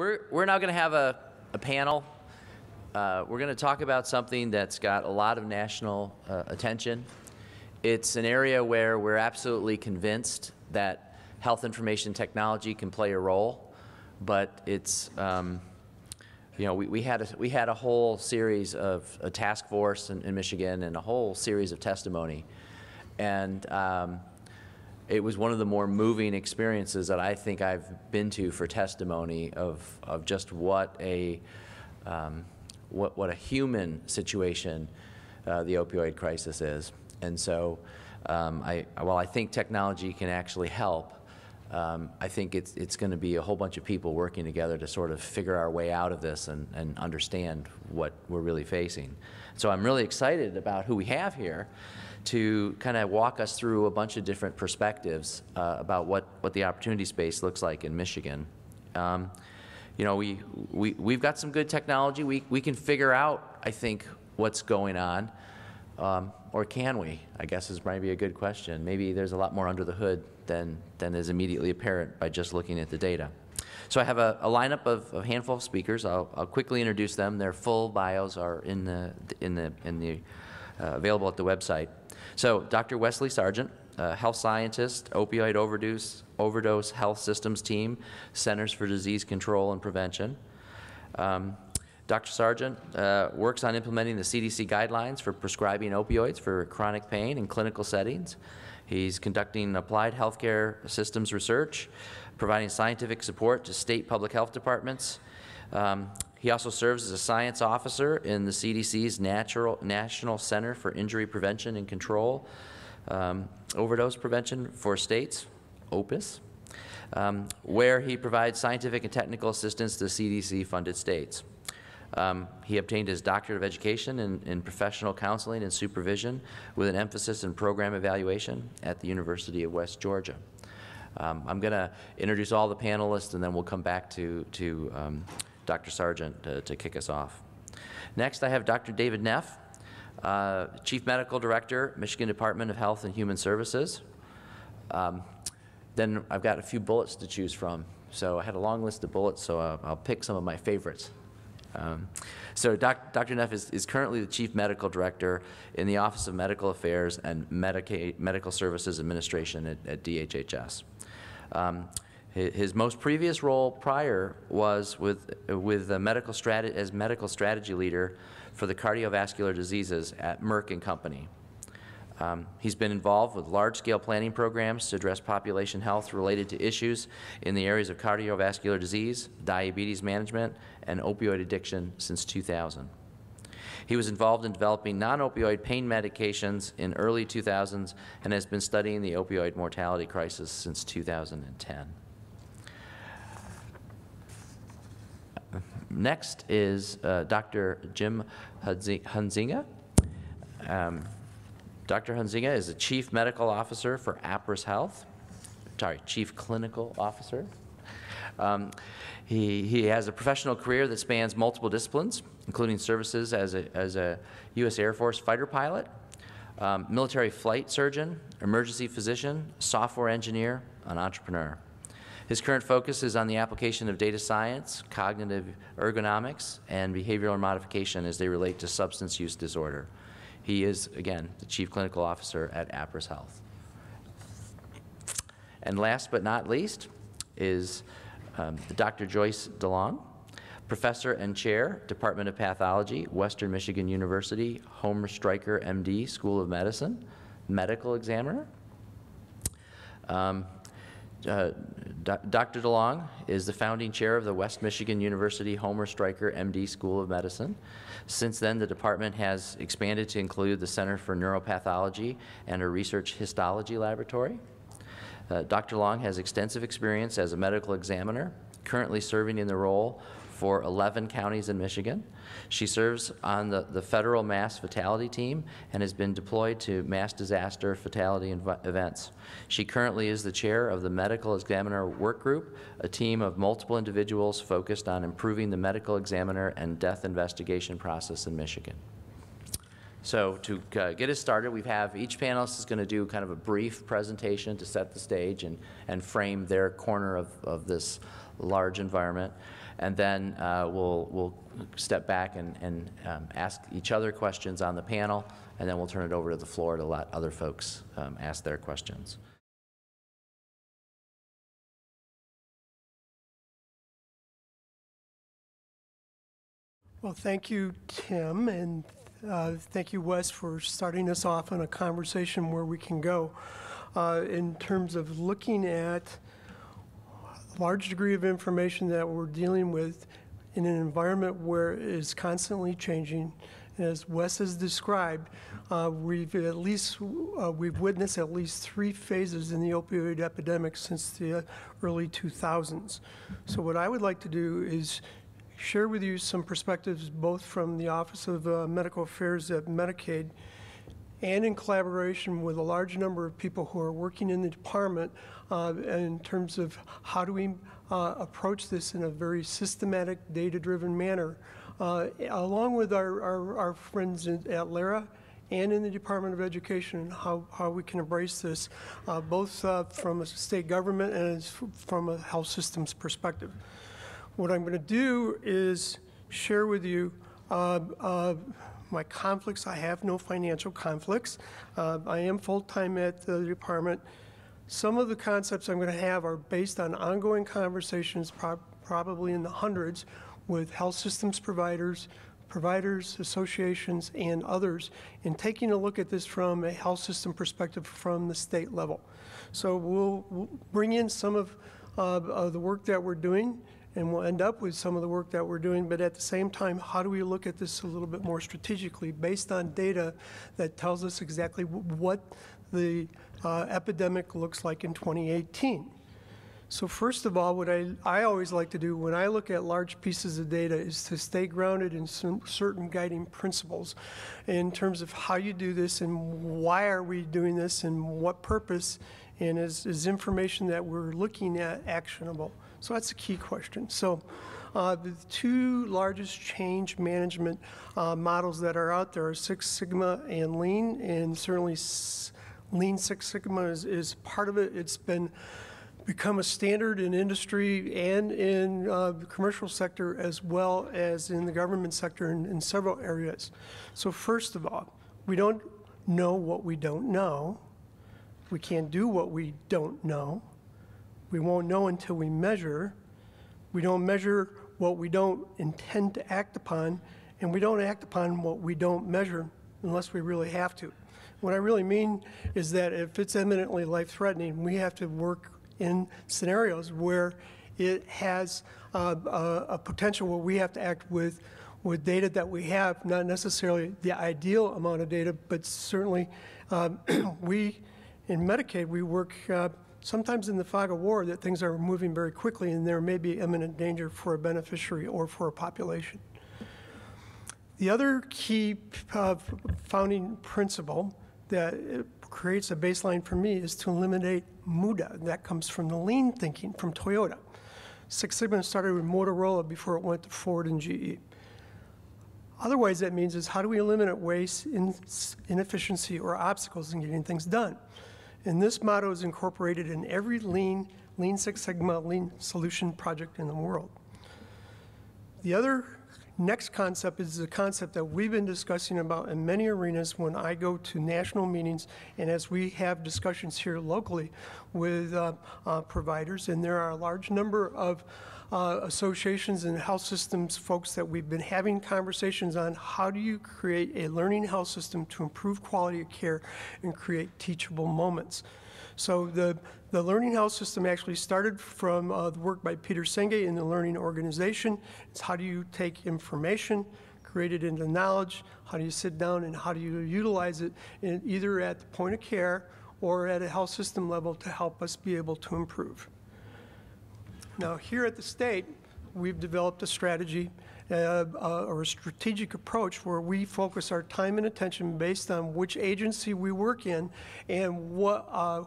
we're, we're now going to have a, a panel. Uh, we're going to talk about something that's got a lot of national uh, attention. It's an area where we're absolutely convinced that health information technology can play a role, but it's, um, you know, we, we, had a, we had a whole series of a task force in, in Michigan and a whole series of testimony. And um, it was one of the more moving experiences that I think I've been to for testimony of, of just what a, um, what, what a human situation uh, the opioid crisis is. And so um, I, while I think technology can actually help, um, I think it's, it's going to be a whole bunch of people working together to sort of figure our way out of this and, and understand what we're really facing. So I'm really excited about who we have here to kind of walk us through a bunch of different perspectives uh, about what, what the opportunity space looks like in Michigan. Um, you know, we, we, we've got some good technology. We, we can figure out, I think, what's going on. Um, or can we? I guess is maybe a good question. Maybe there's a lot more under the hood than, than is immediately apparent by just looking at the data. So I have a, a lineup of a handful of speakers. I'll, I'll, quickly introduce them. Their full bios are in the, in the, in the uh, available at the website. So Dr. Wesley Sargent, health scientist, opioid overdose, overdose health systems team, Centers for Disease Control and Prevention. Um, Dr. Sargent uh, works on implementing the CDC guidelines for prescribing opioids for chronic pain in clinical settings. He's conducting applied healthcare systems research, providing scientific support to state public health departments. Um, he also serves as a science officer in the CDC's Natural, National Center for Injury Prevention and Control, um, Overdose Prevention for States, OPIS, um, where he provides scientific and technical assistance to CDC-funded states. Um, he obtained his Doctorate of Education in, in, Professional Counseling and Supervision with an emphasis in program evaluation at the University of West Georgia. Um, I'm going to introduce all the panelists and then we'll come back to, to um, Dr. Sargent to, to, kick us off. Next, I have Dr. David Neff, uh, Chief Medical Director, Michigan Department of Health and Human Services. Um, then I've got a few bullets to choose from. So I had a long list of bullets, so I'll, I'll pick some of my favorites. Um, so doc, Dr. Neff is, is, currently the Chief Medical Director in the Office of Medical Affairs and Medicaid, Medical Services Administration at, at DHHS. Um, his, most previous role prior was with, with the medical as medical strategy leader for the cardiovascular diseases at Merck and Company. Um, he's been involved with large-scale planning programs to address population health related to issues in the areas of cardiovascular disease, diabetes management, and opioid addiction since 2000. He was involved in developing non-opioid pain medications in early 2000s and has been studying the opioid mortality crisis since 2010. Next is uh, Dr. Jim Huizenga. Um, Dr. Huizenga is the Chief Medical Officer for Appriss Health, sorry, Chief Clinical Officer. Um, he, he has a professional career that spans multiple disciplines, including services as a, as a U.S. Air Force fighter pilot, um, military flight surgeon, emergency physician, software engineer, an entrepreneur. His current focus is on the application of data science, cognitive ergonomics, and behavioral modification as they relate to substance use disorder. He is, again, the Chief Clinical Officer at Appriss Health. And last but not least is um, Dr. Joyce deJong, Professor and Chair, Department of Pathology, Western Michigan University, Homer Stryker, MD, School of Medicine, Medical Examiner. Um, uh, Dr. deJong is the founding chair of the West Michigan University Homer Stryker MD School of Medicine. Since then, the department has expanded to include the Center for Neuropathology and a research histology laboratory. Uh, Dr. Long has extensive experience as a medical examiner, currently serving in the role for 11 counties in Michigan. She serves on the, the federal mass fatality team and has been deployed to mass disaster fatality events. She currently is the chair of the Medical Examiner Work Group, a team of multiple individuals focused on improving the medical examiner and death investigation process in Michigan. So to uh, get us started, we have, each panelist is going to do kind of a brief presentation to set the stage and, and frame their corner of, of this large environment. And then uh, we'll, we'll step back and, and um, ask each other questions on the panel, and then we'll turn it over to the floor to let other folks um, ask their questions. Well, thank you, Tim, and uh, thank you, Wes, for starting us off on a conversation where we can go uh, in terms of looking at large degree of information that we're dealing with in an environment where it is constantly changing. As Wes has described, uh, we've at least uh, we've witnessed at least three phases in the opioid epidemic since the early 2000s. So what I would like to do is share with you some perspectives both from the Office of uh, Medical Affairs at Medicaid and in collaboration with a large number of people who are working in the department uh, in terms of how do we uh, approach this in a very systematic, data-driven manner, uh, along with our, our, our friends in, at LARA and in the Department of Education, and how, how we can embrace this, uh, both uh, from a state government and from a health systems perspective. What I'm going to do is share with you uh, my conflicts. I have no financial conflicts. Uh, I am full-time at the department. Some of the concepts I'm going to have are based on ongoing conversations, pro probably in the hundreds, with health systems providers, providers, associations, and others, in taking a look at this from a health system perspective from the state level. So we'll, we'll bring in some of, uh, of the work that we're doing and we'll end up with some of the work that we're doing, but at the same time, how do we look at this a little bit more strategically based on data that tells us exactly what the uh, epidemic looks like in 2018? So first of all, what I, I always like to do when I look at large pieces of data is to stay grounded in some certain guiding principles in terms of how you do this and why are we doing this and what purpose and is, is information that we're looking at actionable. So that's a key question. So uh, the two largest change management uh, models that are out there are Six Sigma and Lean, and certainly Lean Six Sigma is, is part of it. It's been become a standard in industry and in uh, the commercial sector as well as in the government sector in, in several areas. So first of all, we don't know what we don't know. We can't do what we don't know. We won't know until we measure. We don't measure what we don't intend to act upon, and we don't act upon what we don't measure unless we really have to. What I really mean is that if it's eminently life-threatening, we have to work in scenarios where it has uh, a, a, potential where we have to act with with data that we have, not necessarily the ideal amount of data, but certainly uh, we in Medicaid we work uh, sometimes in the fog of war that things are moving very quickly and there may be imminent danger for a beneficiary or for a population. The other key uh, founding principle that creates a baseline for me is to eliminate muda. That comes from the lean thinking from Toyota. Six Sigma started with Motorola before it went to Ford and GE. Otherwise, that means is how do we eliminate waste, inefficiency, or obstacles in getting things done? And this motto is incorporated in every lean, Lean Six Sigma, lean solution project in the world. The other next concept is the concept that we've been discussing about in many arenas when I go to national meetings and as we have discussions here locally with uh, uh, providers. And there are a large number of uh, associations and health systems folks that we've been having conversations on how do you create a learning health system to improve quality of care and create teachable moments. So the, the learning health system actually started from uh, the work by Peter Senge in the learning organization. It's how do you take information, create it into knowledge, how do you sit down and how do you utilize it in, either at the point of care or at a health system level to help us be able to improve. Now, here at the state, we've developed a strategy uh, uh, or a strategic approach where we focus our time and attention based on which agency we work in and what uh,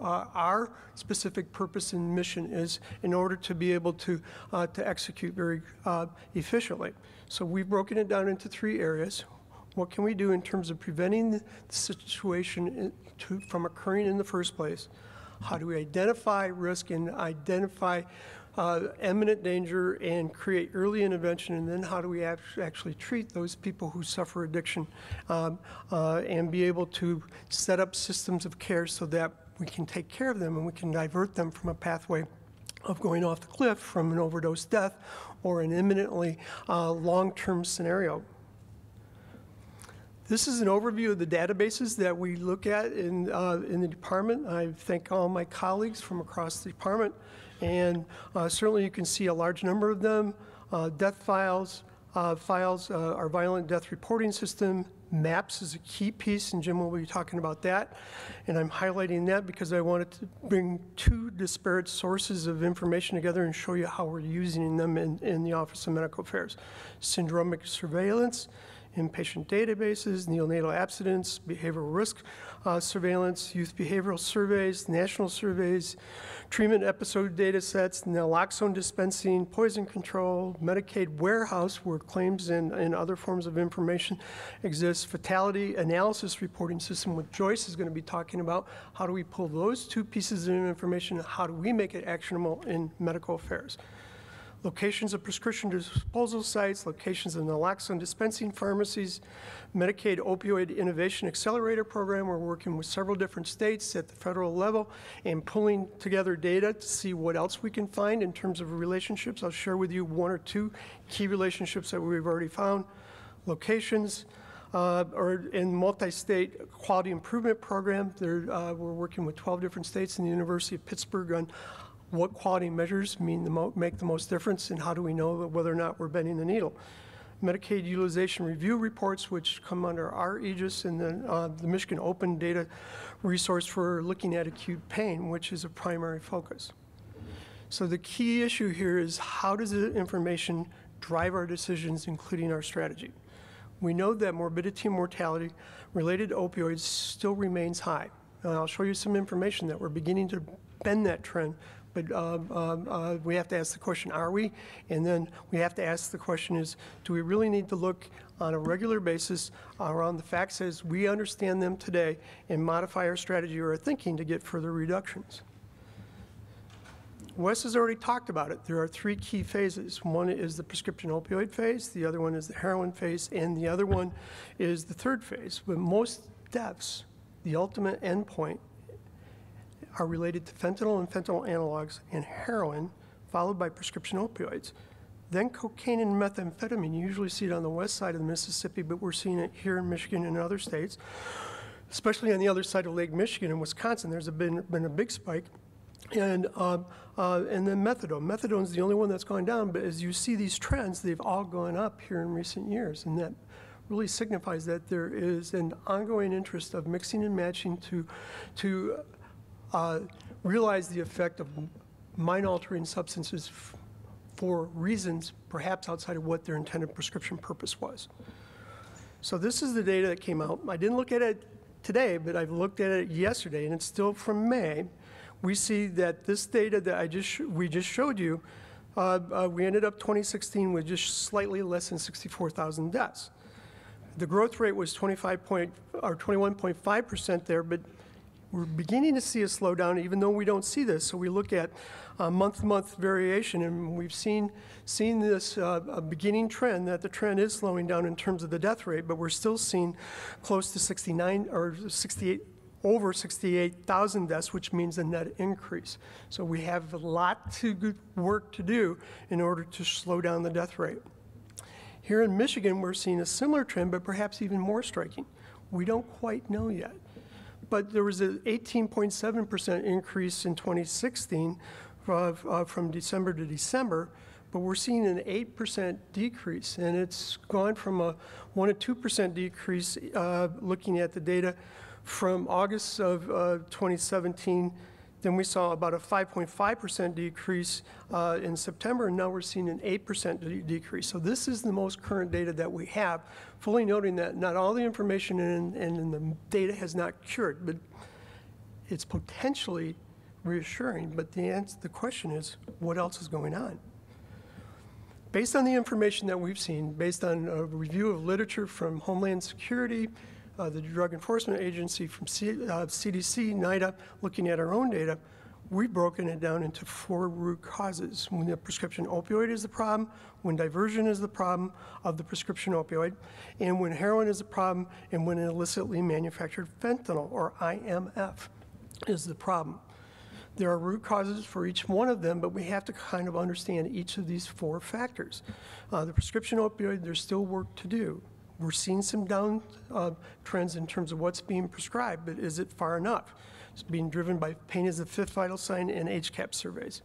uh our specific purpose and mission is in order to be able to, uh, to execute very uh, efficiently. So we've broken it down into three areas. What can we do in terms of preventing the situation to, from occurring in the first place? How do we identify risk and identify uh, imminent danger and create early intervention? And then how do we act- actually treat those people who suffer addiction um, uh, and be able to set up systems of care so that we can take care of them and we can divert them from a pathway of going off the cliff from an overdose death or an imminently uh, long-term scenario. This is an overview of the databases that we look at in, uh, in the department. I thank all my colleagues from across the department, and uh, certainly you can see a large number of them. Uh, Death files, uh, files, uh, our violent death reporting system, MAPS is a key piece, and Jim will be talking about that. And I'm highlighting that because I wanted to bring two disparate sources of information together and show you how we're using them in, in the Office of Medical Affairs. Syndromic surveillance, inpatient databases, neonatal abstinence, behavioral risk uh, surveillance, youth behavioral surveys, national surveys, treatment episode data sets, naloxone dispensing, poison control, Medicaid warehouse where claims and, and other forms of information exist, fatality analysis reporting system, which Joyce is going to be talking about. How do we pull those two pieces of information? How do we make it actionable in medical affairs? Locations of prescription disposal sites, locations of naloxone dispensing pharmacies, Medicaid opioid innovation accelerator program. We're working with several different states at the federal level and pulling together data to see what else we can find in terms of relationships. I'll share with you one or two key relationships that we've already found. Locations, uh, or in multi-state quality improvement program. Uh, we're working with 12 different states and the University of Pittsburgh on what quality measures mean the make the most difference, and how do we know whether or not we're bending the needle? Medicaid utilization review reports, which come under our aegis, and then uh, the Michigan Open Data Resource for looking at acute pain, which is a primary focus. So the key issue here is how does the information drive our decisions, including our strategy? We know that morbidity and mortality related to opioids still remains high. And I'll show you some information that we're beginning to bend that trend, but um, um, uh, we have to ask the question, are we? And then we have to ask the question is, do we really need to look on a regular basis around the facts as we understand them today and modify our strategy or our thinking to get further reductions? Wes has already talked about it. There are three key phases. One is the prescription opioid phase, the other one is the heroin phase, and the other one is the third phase. But most deaths, the ultimate endpoint, are related to fentanyl and fentanyl analogs and heroin, followed by prescription opioids. Then cocaine and methamphetamine. You usually see it on the west side of the Mississippi, but we're seeing it here in Michigan and other states, especially on the other side of Lake Michigan and Wisconsin. There's been, been a big spike. And, um, uh, and then methadone. Methadone is the only one that's gone down, but as you see these trends, they've all gone up here in recent years. And that really signifies that there is an ongoing interest of mixing and matching to, to uh, realize the effect of mind-altering substances for reasons perhaps outside of what their intended prescription purpose was. So this is the data that came out. I didn't look at it today, but I've looked at it yesterday, and it's still from May. We see that this data that I just we just showed you, uh, uh, we ended up 2016 with just slightly less than 64,000 deaths. The growth rate was 25 point or 21.5 percent there, but we're beginning to see a slowdown, even though we don't see this. So we look at uh, month-to-month variation, and we've seen seen this uh, beginning trend that the trend is slowing down in terms of the death rate, but we're still seeing close to 69 or 68 over 68,000 deaths, which means a net increase. So we have a lot to work to do in order to slow down the death rate. Here in Michigan, we're seeing a similar trend, but perhaps even more striking. We don't quite know yet. But there was an 18.7% increase in 2016 uh, uh, from December to December, but we're seeing an 8% decrease, and it's gone from a 1 to 2% decrease uh, looking at the data from August of uh, 2017 then we saw about a 5.5% decrease uh, in September, and now we're seeing an 8% de- decrease. So this is the most current data that we have, fully noting that not all the information in, and in the data has not cured, but it's potentially reassuring. But the answer, the question is, what else is going on? Based on the information that we've seen, based on a review of literature from Homeland Security, uh, the Drug Enforcement Agency, from C- uh, CDC, NIDA, looking at our own data, we've broken it down into four root causes. When the prescription opioid is the problem, when diversion is the problem of the prescription opioid, and when heroin is the problem, and when illicitly manufactured fentanyl, or IMF, is the problem. There are root causes for each one of them, but we have to kind of understand each of these four factors. Uh, the prescription opioid, there's still work to do. We're seeing some down uh, trends in terms of what's being prescribed, but is it far enough? It's being driven by pain as the fifth vital sign and HCAHPS surveys.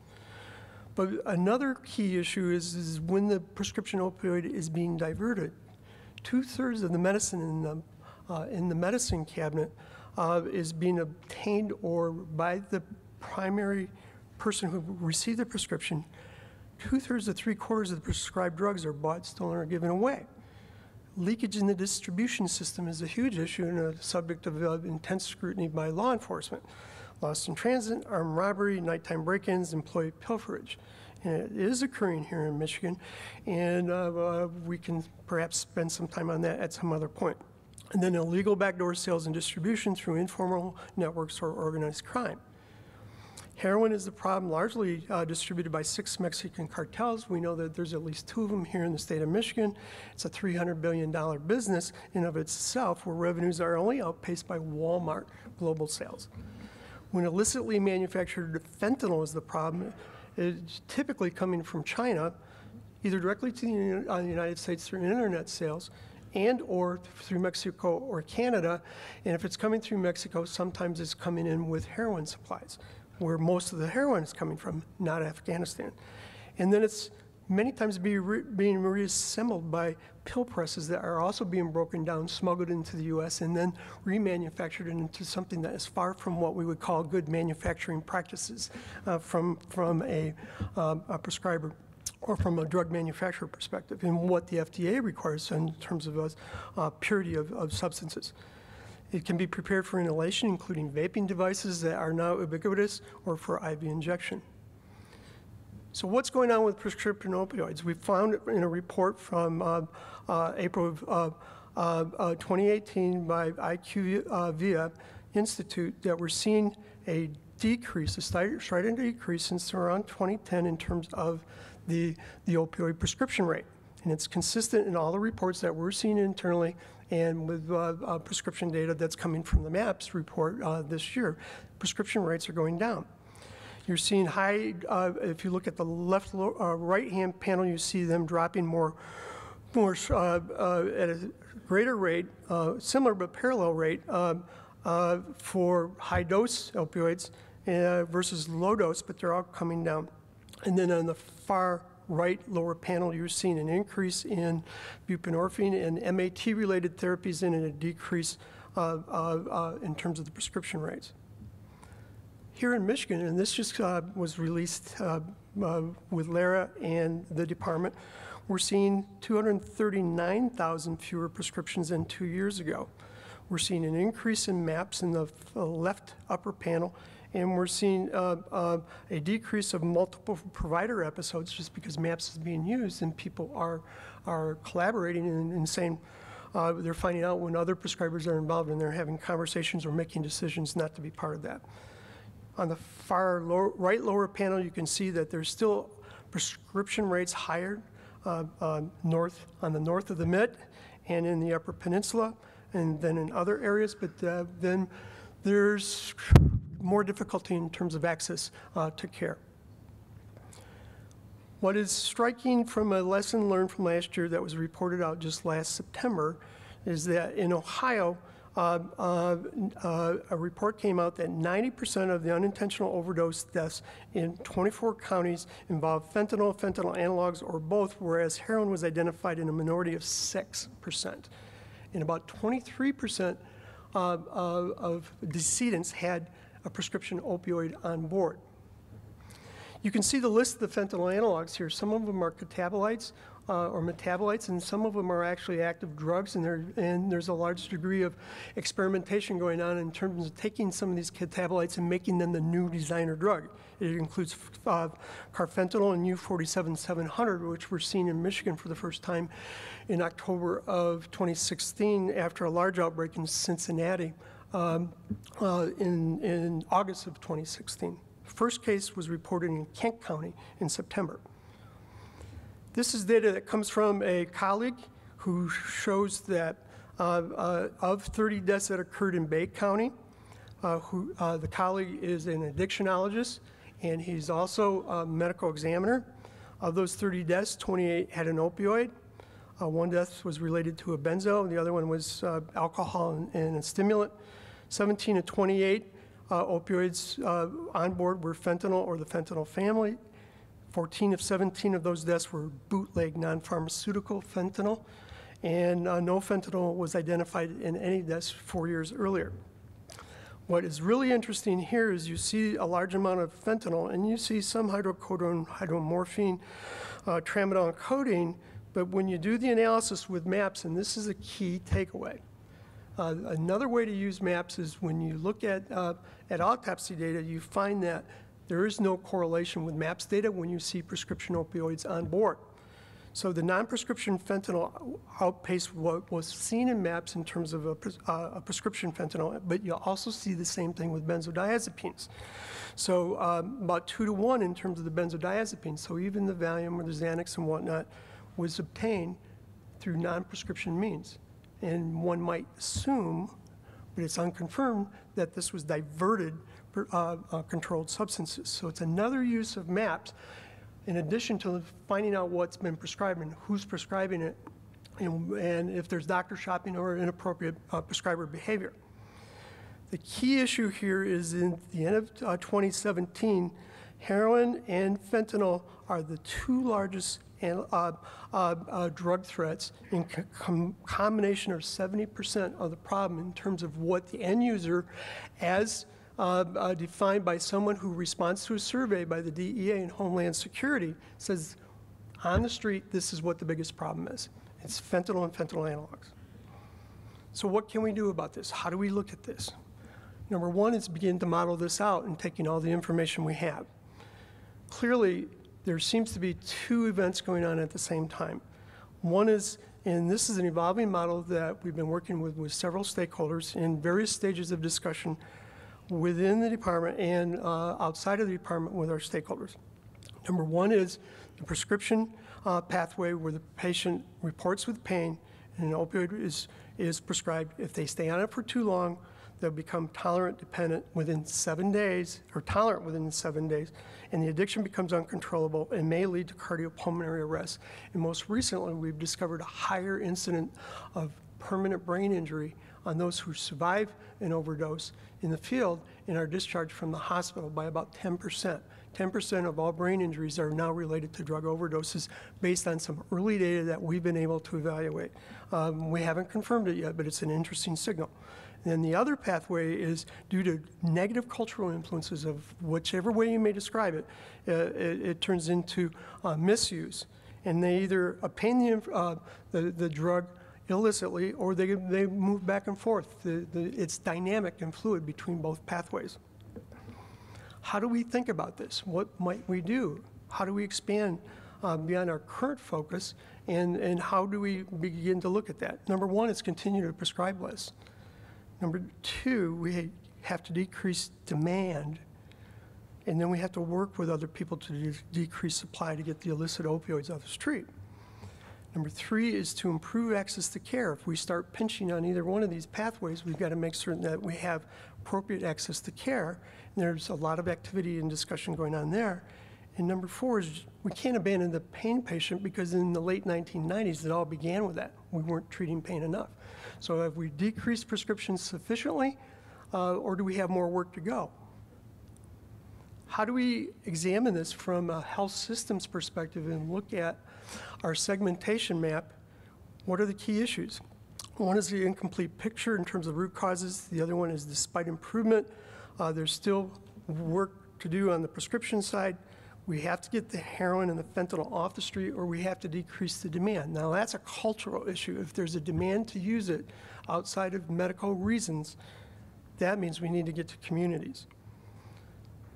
But another key issue is, is when the prescription opioid is being diverted. Two thirds of the medicine in the, uh, in the medicine cabinet uh, is being obtained or by the primary person who received the prescription. Two thirds to three quarters of the prescribed drugs are bought, stolen, or given away. Leakage in the distribution system is a huge issue and a subject of uh, intense scrutiny by law enforcement. Lost in transit, armed robbery, nighttime break-ins, employee pilferage. And it is occurring here in Michigan, and uh, uh, we can perhaps spend some time on that at some other point. And then illegal backdoor sales and distribution through informal networks or organized crime. Heroin is the problem largely uh, distributed by six Mexican cartels. We know that there's at least two of them here in the state of Michigan. It's a $300 billion business in of itself where revenues are only outpaced by Walmart global sales. When illicitly manufactured fentanyl is the problem, it's typically coming from China, either directly to the, uh, the United States through internet sales and or through Mexico or Canada. And if it's coming through Mexico, sometimes it's coming in with heroin supplies where most of the heroin is coming from, not Afghanistan. And then it's many times be re- being reassembled by pill presses that are also being broken down, smuggled into the US, and then remanufactured into something that is far from what we would call good manufacturing practices uh, from, from a, um, a prescriber or from a drug manufacturer perspective, and what the FDA requires in terms of uh, purity of, of substances. It can be prepared for inhalation, including vaping devices that are now ubiquitous or for IV injection. So what's going on with prescription opioids? We found in a report from uh, uh, April of uh, uh 2018 by IQVIA Institute that we're seeing a decrease, a slight decrease since around 2010 in terms of the, the opioid prescription rate. And it's consistent in all the reports that we're seeing internally and with uh, uh, prescription data that's coming from the MAPS report uh, this year, prescription rates are going down. You're seeing high, uh, if you look at the left uh, right-hand panel, you see them dropping more, more uh, at a greater rate, similar but parallel rate for high-dose opioids versus low dose, but they're all coming down. And then on the far right lower panel, you're seeing an increase in buprenorphine and MAT-related therapies and a decrease uh, uh, in terms of the prescription rates. Here in Michigan, and this just uh, was released uh, uh, with LARA and the department, we're seeing 239,000 fewer prescriptions than two years ago. We're seeing an increase in MAPS in the left upper panel and we're seeing uh, uh, a decrease of multiple provider episodes just because MAPS is being used and people are, are collaborating and, and saying, uh, they're finding out when other prescribers are involved and they're having conversations or making decisions not to be part of that. On the far lower, right lower panel, you can see that there's still prescription rates higher uh, uh, north on the north of the Mid and in the Upper Peninsula, and then in other areas. But uh, then there's more difficulty in terms of access uh, to care. What is striking from a lesson learned from last year that was reported out just last September is that in Ohio, uh, uh, uh, a report came out that 90% of the unintentional overdose deaths in 24 counties involved fentanyl, fentanyl analogs, or both, whereas heroin was identified in a minority of 6%. And about 23% of decedents had a prescription opioid on board. You can see the list of the fentanyl analogs here. Some of them are catabolites, uh, or metabolites, and some of them are actually active drugs, and, and there's a large degree of experimentation going on in terms of taking some of these metabolites and making them the new designer drug. It includes uh, carfentanil and U47-700, which were seen in Michigan for the first time in October of 2016 after a large outbreak in Cincinnati um, uh, in, in August of 2016. First case was reported in Kent County in September. This is data that comes from a colleague who shows that uh, uh, of 30 deaths that occurred in Bay County, uh, who, uh, the colleague is an addictionologist and he's also a medical examiner. Of those 30 deaths, 28 had an opioid. Uh, one death was related to a benzo, and the other one was uh, alcohol and, and, a stimulant. 17 to 28 uh, opioids uh, on board were fentanyl or the fentanyl family. 14 of 17 of those deaths were bootleg non pharmaceutical fentanyl, and uh, no fentanyl was identified in any deaths four years earlier. What is really interesting here is you see a large amount of fentanyl and you see some hydrocodone, hydromorphine, uh, tramadol, and codeine, but when you do the analysis with MAPS, and this is a key takeaway, uh, another way to use MAPS is when you look at, uh, at autopsy data, you find that there is no correlation with MAPS data when you see prescription opioids on board. So the non-prescription fentanyl outpaced what was seen in MAPS in terms of a, uh, a, prescription fentanyl, but you also see the same thing with benzodiazepines. So um, about two to one in terms of the benzodiazepines. So even the Valium or the Xanax and whatnot was obtained through non-prescription means. And one might assume, but it's unconfirmed, that this was diverted uh, uh, controlled substances. So it's another use of MAPS in addition to finding out what's been prescribed and who's prescribing it, and, and if there's doctor shopping or inappropriate uh, prescriber behavior. The key issue here is in the end of uh, 2017, heroin and fentanyl are the two largest uh, uh, uh drug threats in com combination are 70% of the problem in terms of what the end user as uh, uh, defined by someone who responds to a survey by the DEA and Homeland Security says, on the street, this is what the biggest problem is. It's fentanyl and fentanyl analogs. So what can we do about this? How do we look at this? Number one is begin to model this out and taking all the information we have. Clearly, there seems to be two events going on at the same time. One is, and this is an evolving model that we've been working with with several stakeholders in various stages of discussion within the department and uh, outside of the department with our stakeholders. Number one is the prescription uh, pathway where the patient reports with pain and an opioid is, is prescribed. If they stay on it for too long, they'll become tolerant dependent within seven days, or tolerant within seven days, and the addiction becomes uncontrollable and may lead to cardiopulmonary arrest. And most recently, we've discovered a higher incident of permanent brain injury on those who survive an overdose in the field and are discharged from the hospital by about 10%. 10% of all brain injuries are now related to drug overdoses based on some early data that we've been able to evaluate. Um, we haven't confirmed it yet, but it's an interesting signal. And the other pathway is due to negative cultural influences of whichever way you may describe it, uh, it, it, turns into uh, misuse. And they either obtain the, uh, the, the drug illicitly, or they, they move back and forth. The, the, it's dynamic and fluid between both pathways. How do we think about this? What might we do? How do we expand uh, beyond our current focus, and, and how do we begin to look at that? Number one is continue to prescribe less. Number two, we have to decrease demand, and then we have to work with other people to de decrease supply to get the illicit opioids off the street. Number three is to improve access to care. If we start pinching on either one of these pathways, we've got to make certain that we have appropriate access to care. And there's a lot of activity and discussion going on there. And number four is we can't abandon the pain patient because in the late 1990s, it all began with that. We weren't treating pain enough. So have we decreased prescriptions sufficiently, uh, or do we have more work to go? How do we examine this from a health systems perspective and look at our segmentation map, what are the key issues? One is the incomplete picture in terms of root causes. The other one is despite improvement, uh, there's still work to do on the prescription side. We have to get the heroin and the fentanyl off the street, or we have to decrease the demand. Now, that's a cultural issue. If there's a demand to use it outside of medical reasons, that means we need to get to communities.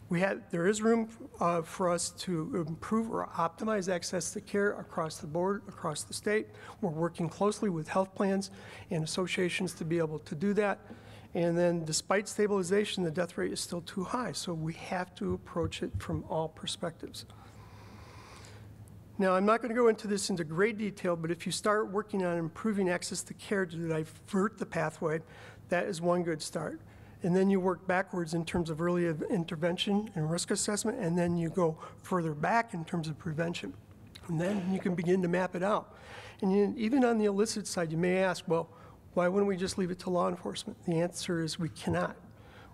We have, there is room uh, for us to improve or optimize access to care across the board, across the state. We're working closely with health plans and associations to be able to do that. And then despite stabilization, the death rate is still too high, so we have to approach it from all perspectives. Now, I'm not going to go into this into great detail, but if you start working on improving access to care to divert the pathway, that is one good start. And then you work backwards in terms of early intervention and risk assessment, and then you go further back in terms of prevention. And then you can begin to map it out. And you, even on the illicit side, you may ask, well, why wouldn't we just leave it to law enforcement? The answer is we cannot.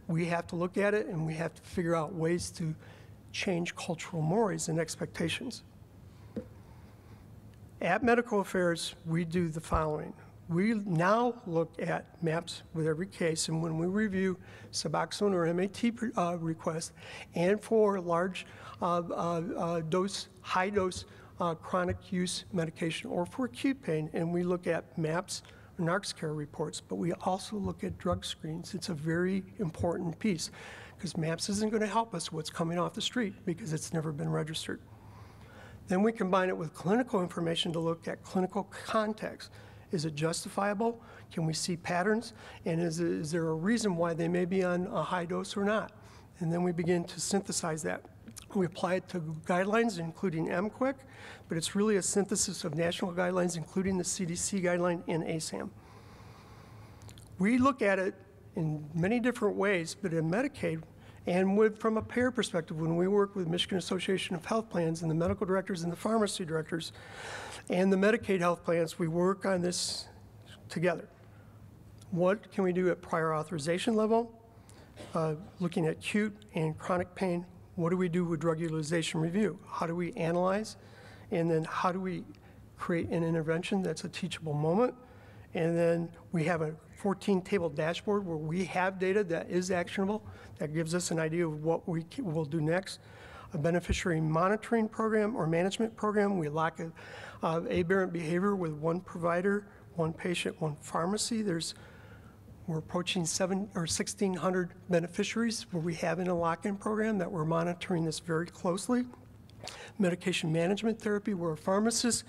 We have to look at it and we have to figure out ways to change cultural mores and expectations. At Medical Affairs, we do the following. We now look at maps with every case, and when we review Suboxone or MAT uh, requests, and for large uh, uh, uh, dose, high dose uh, chronic use medication, or for acute pain, and we look at maps, NarxCare reports, but we also look at drug screens. It's a very important piece because MAPS isn't going to help us what's coming off the street because it's never been registered. Then we combine it with clinical information to look at clinical context. Is it justifiable? Can we see patterns? And is, is there a reason why they may be on a high dose or not? And then we begin to synthesize that. We apply it to guidelines, including MQIC, but it's really a synthesis of national guidelines, including the CDC guideline and ASAM. We look at it in many different ways, but in Medicaid, and with, from a payer perspective, when we work with Michigan Association of Health Plans and the medical directors and the pharmacy directors and the Medicaid health plans, we work on this together. What can we do at prior authorization level? Uh, looking at acute and chronic pain, what do we do with drug utilization review? How do we analyze? And then how do we create an intervention that's a teachable moment? And then we have a 14 table dashboard where we have data that is actionable, that gives us an idea of what we will do next. A beneficiary monitoring program or management program, we lack a, uh, aberrant behavior with one provider, one patient, one pharmacy. There's we're approaching seven or 1,600 beneficiaries where we have in a lock-in program that we're monitoring this very closely. Medication management therapy, where a pharmacist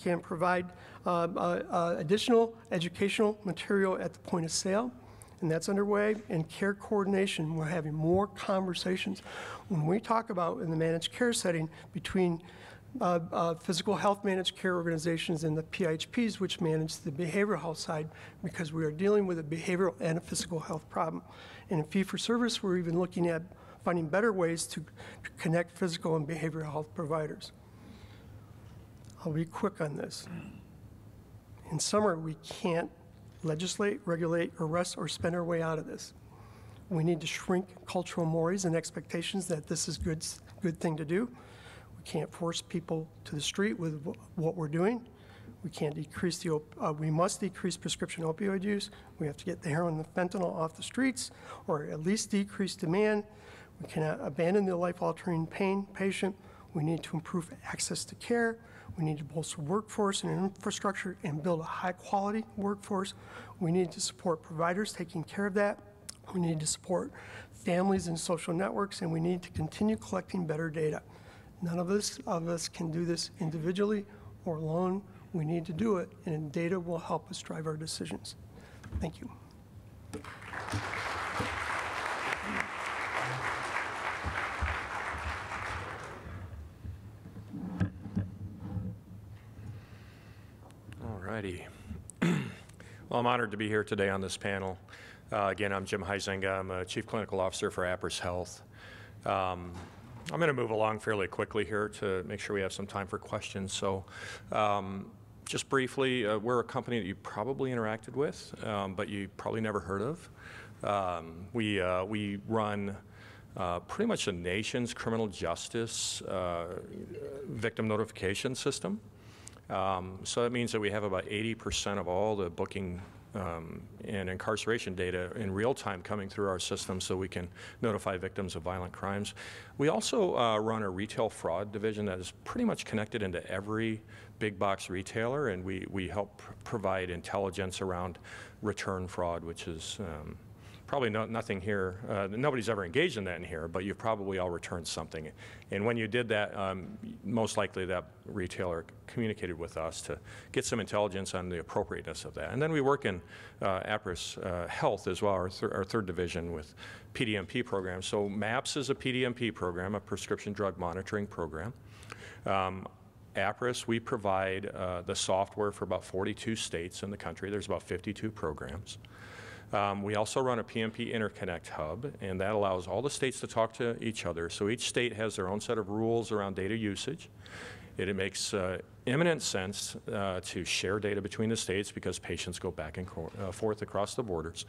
can provide uh, uh, uh, additional educational material at the point of sale, and that's underway. And care coordination, we're having more conversations. When we talk about in the managed care setting between uh, uh, physical health managed care organizations and the PIHPs, which manage the behavioral health side, because we are dealing with a behavioral and a physical health problem. And in fee for service, we're even looking at finding better ways to, to connect physical and behavioral health providers. I'll be quick on this. In summer, we can't legislate, regulate, arrest, or spend our way out of this. We need to shrink cultural mores and expectations that this is good, good thing to do can't force people to the street with what we're doing. We can't decrease the, uh, we must decrease prescription opioid use. We have to get the heroin and the fentanyl off the streets, or at least decrease demand. We cannot abandon the life-altering pain patient. We need to improve access to care. We need to bolster workforce and infrastructure and build a high-quality workforce. We need to support providers taking care of that. We need to support families and social networks, and we need to continue collecting better data. None of us, of us can do this individually or alone. We need to do it, and data will help us drive our decisions. Thank you. All righty. well, I'm honored to be here today on this panel. Uh, again, I'm Jim Huizenga. I'm a Chief Clinical Officer for Appriss Health. Um, I'm going to move along fairly quickly here to make sure we have some time for questions. So, um, just briefly, uh, we're a company that you probably interacted with, um, but you probably never heard of. Um, we, uh, we run uh, pretty much the nation's criminal justice uh, victim notification system. Um, so that means that we have about 80% of all the booking um, and incarceration data in real time coming through our system so we can notify victims of violent crimes. We also uh, run a retail fraud division that is pretty much connected into every big box retailer, and we, we help pr- provide intelligence around return fraud, which is um, probably no, nothing here, uh, nobody's ever engaged in that in here, but you've probably all returned something. And when you did that, um, most likely that retailer communicated with us to get some intelligence on the appropriateness of that. And then we work in uh, Appriss uh, Health as well, our, thir- our third division with PDMP programs. So MAPS is a PDMP program, a prescription drug monitoring program. Um, Appriss, we provide uh, the software for about 42 states in the country. There's about 52 programs. Um, we also run a PMP Interconnect Hub, and that allows all the states to talk to each other. So each state has their own set of rules around data usage. It, it makes uh, imminent sense uh, to share data between the states because patients go back and uh, forth across the borders.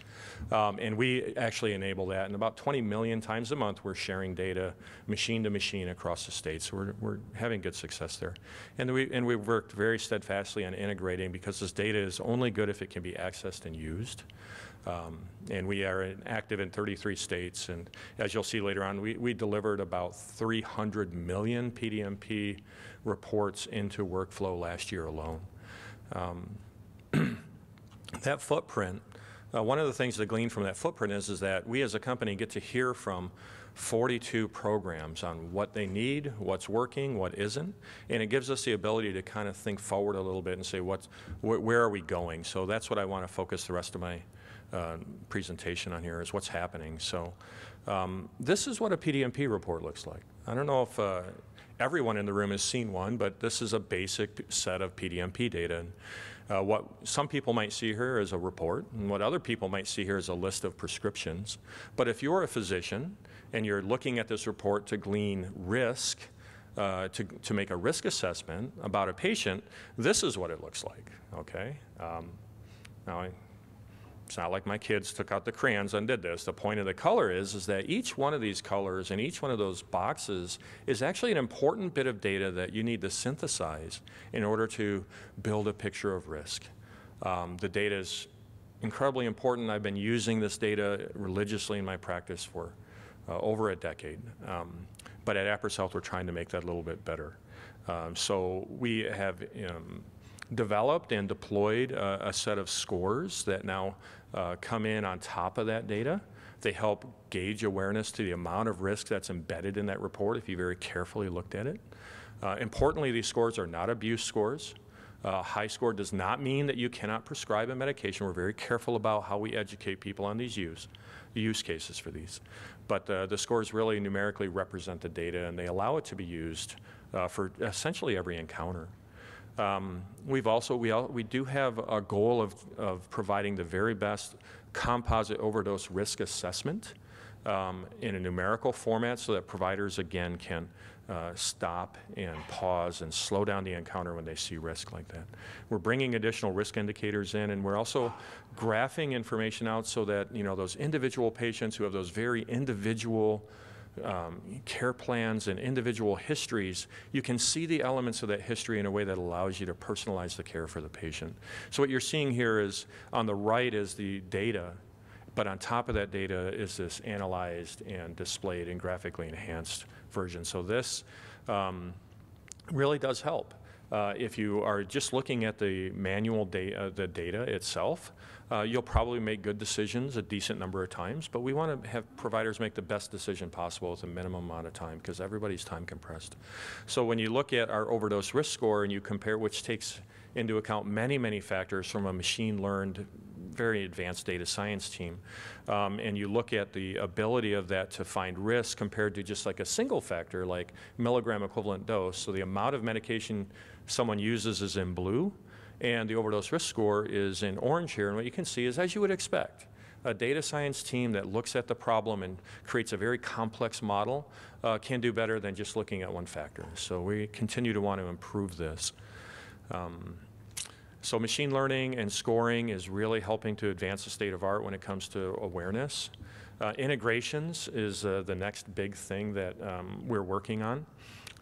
Um, and we actually enable that. And about 20 million times a month, we're sharing data machine to machine across the states. So we're, we're having good success there. And, we, and we've worked very steadfastly on integrating because this data is only good if it can be accessed and used. Um, and we are in- active in 33 states. And as you'll see later on, we, we delivered about 300 million PDMP reports into workflow last year alone. Um, that footprint, uh, one of the things to glean from that footprint is, is that we as a company get to hear from 42 programs on what they need, what's working, what isn't, and it gives us the ability to kind of think forward a little bit and say, what's, wh- where are we going? So that's what I want to focus the rest of my uh, presentation on here is what's happening. So um, this is what a PDMP report looks like. I don't know if uh, everyone in the room has seen one, but this is a basic set of PDMP data. And, uh, what some people might see here is a report, and what other people might see here is a list of prescriptions. But if you're a physician and you're looking at this report to glean risk, uh, to, to make a risk assessment about a patient, this is what it looks like, okay? Um, now, I, it's not like my kids took out the crayons and did this. The point of the color is, is that each one of these colors and each one of those boxes is actually an important bit of data that you need to synthesize in order to build a picture of risk. Um, the data is incredibly important. I've been using this data religiously in my practice for uh, over a decade. Um, but at Appriss Health, we're trying to make that a little bit better. Um, so we have um, developed and deployed uh, a set of scores that now uh, come in on top of that data. They help gauge awareness to the amount of risk that's embedded in that report if you very carefully looked at it. Uh, importantly, these scores are not abuse scores. Uh, high score does not mean that you cannot prescribe a medication. We're very careful about how we educate people on these use, use cases for these. But uh, the scores really numerically represent the data and they allow it to be used uh, for essentially every encounter. Um, we've also, we, al- we do have a goal of, of providing the very best composite overdose risk assessment um, in a numerical format so that providers again can uh, stop and pause and slow down the encounter when they see risk like that. We're bringing additional risk indicators in and we're also graphing information out so that, you know, those individual patients who have those very individual um, care plans and individual histories, you can see the elements of that history in a way that allows you to personalize the care for the patient. So what you're seeing here is on the right is the data, but on top of that data is this analyzed and displayed and graphically enhanced version. So this um, really does help. Uh, if you are just looking at the manual data, the data itself, uh, you'll probably make good decisions a decent number of times, but we want to have providers make the best decision possible with a minimum amount of time because everybody's time compressed. So when you look at our overdose risk score and you compare, which takes into account many, many factors from a machine learned, very advanced data science team, um, and you look at the ability of that to find risk compared to just like a single factor like milligram equivalent dose, so the amount of medication someone uses is in blue, and the overdose risk score is in orange here. And what you can see is, as you would expect, a data science team that looks at the problem and creates a very complex model uh, can do better than just looking at one factor. So we continue to want to improve this. Um, so machine learning and scoring is really helping to advance the state of art when it comes to awareness. Uh, integrations is uh, the next big thing that um, we're working on.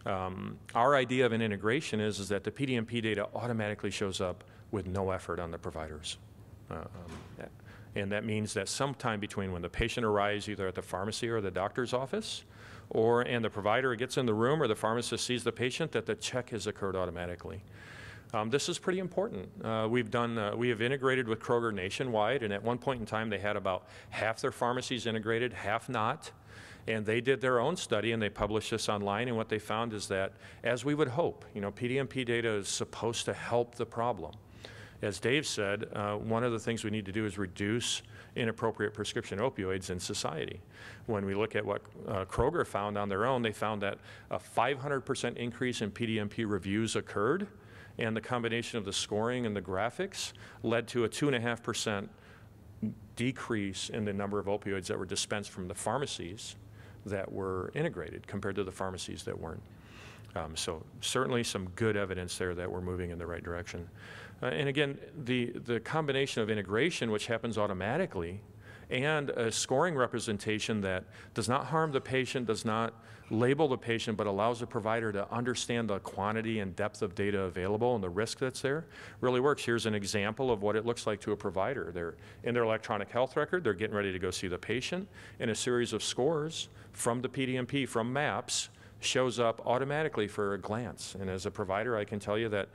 Um, our idea of an integration is, is that the PDMP data automatically shows up with no effort on the providers. Uh, um, And that means that sometime between when the patient arrives, either at the pharmacy or the doctor's office, or, and the provider gets in the room, or the pharmacist sees the patient, that the check has occurred automatically. Um, This is pretty important. Uh, We've done, uh, we have integrated with Kroger nationwide, and at one point in time, they had about half their pharmacies integrated, half not. And they did their own study, and they published this online, and what they found is that, as we would hope, you know, PDMP data is supposed to help the problem. As Dave said, uh, one of the things we need to do is reduce inappropriate prescription opioids in society. When we look at what uh, Kroger found on their own, they found that a 500% increase in PDMP reviews occurred, and the combination of the scoring and the graphics led to a 2.5% decrease in the number of opioids that were dispensed from the pharmacies that were integrated compared to the pharmacies that weren't. Um, So certainly some good evidence there that we're moving in the right direction. Uh, And again, the, the combination of integration, which happens automatically, and a scoring representation that does not harm the patient, does not label the patient, but allows the provider to understand the quantity and depth of data available and the risk that's there, really works. Here's an example of what it looks like to a provider. They're in their electronic health record, they're getting ready to go see the patient, and a series of scores from the PDMP, from MAPS, shows up automatically for a glance. And as a provider, I can tell you that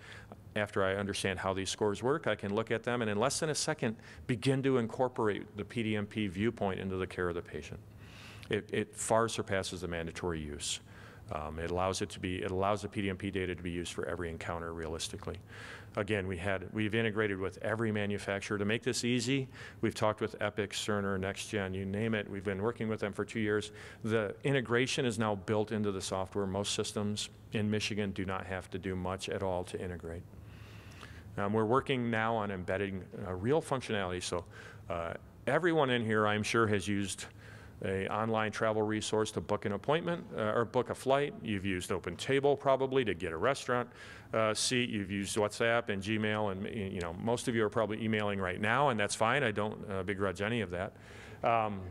after I understand how these scores work, I can look at them and in less than a second begin to incorporate the PDMP viewpoint into the care of the patient. It, it far surpasses the mandatory use. Um, it allows it to be, it allows the PDMP data to be used for every encounter realistically. Again, we had, we've integrated with every manufacturer to make this easy. We've talked with Epic, Cerner, NextGen, you name it. We've been working with them for two years. The integration is now built into the software. Most systems in Michigan do not have to do much at all to integrate. Um, we're working now on embedding uh, real functionality. So uh, everyone in here, I'm sure, has used a online travel resource to book an appointment uh, or book a flight. You've used Open Table probably to get a restaurant uh, seat. You've used WhatsApp and Gmail, and you know most of you are probably emailing right now, and that's fine. I don't uh, begrudge any of that. Um,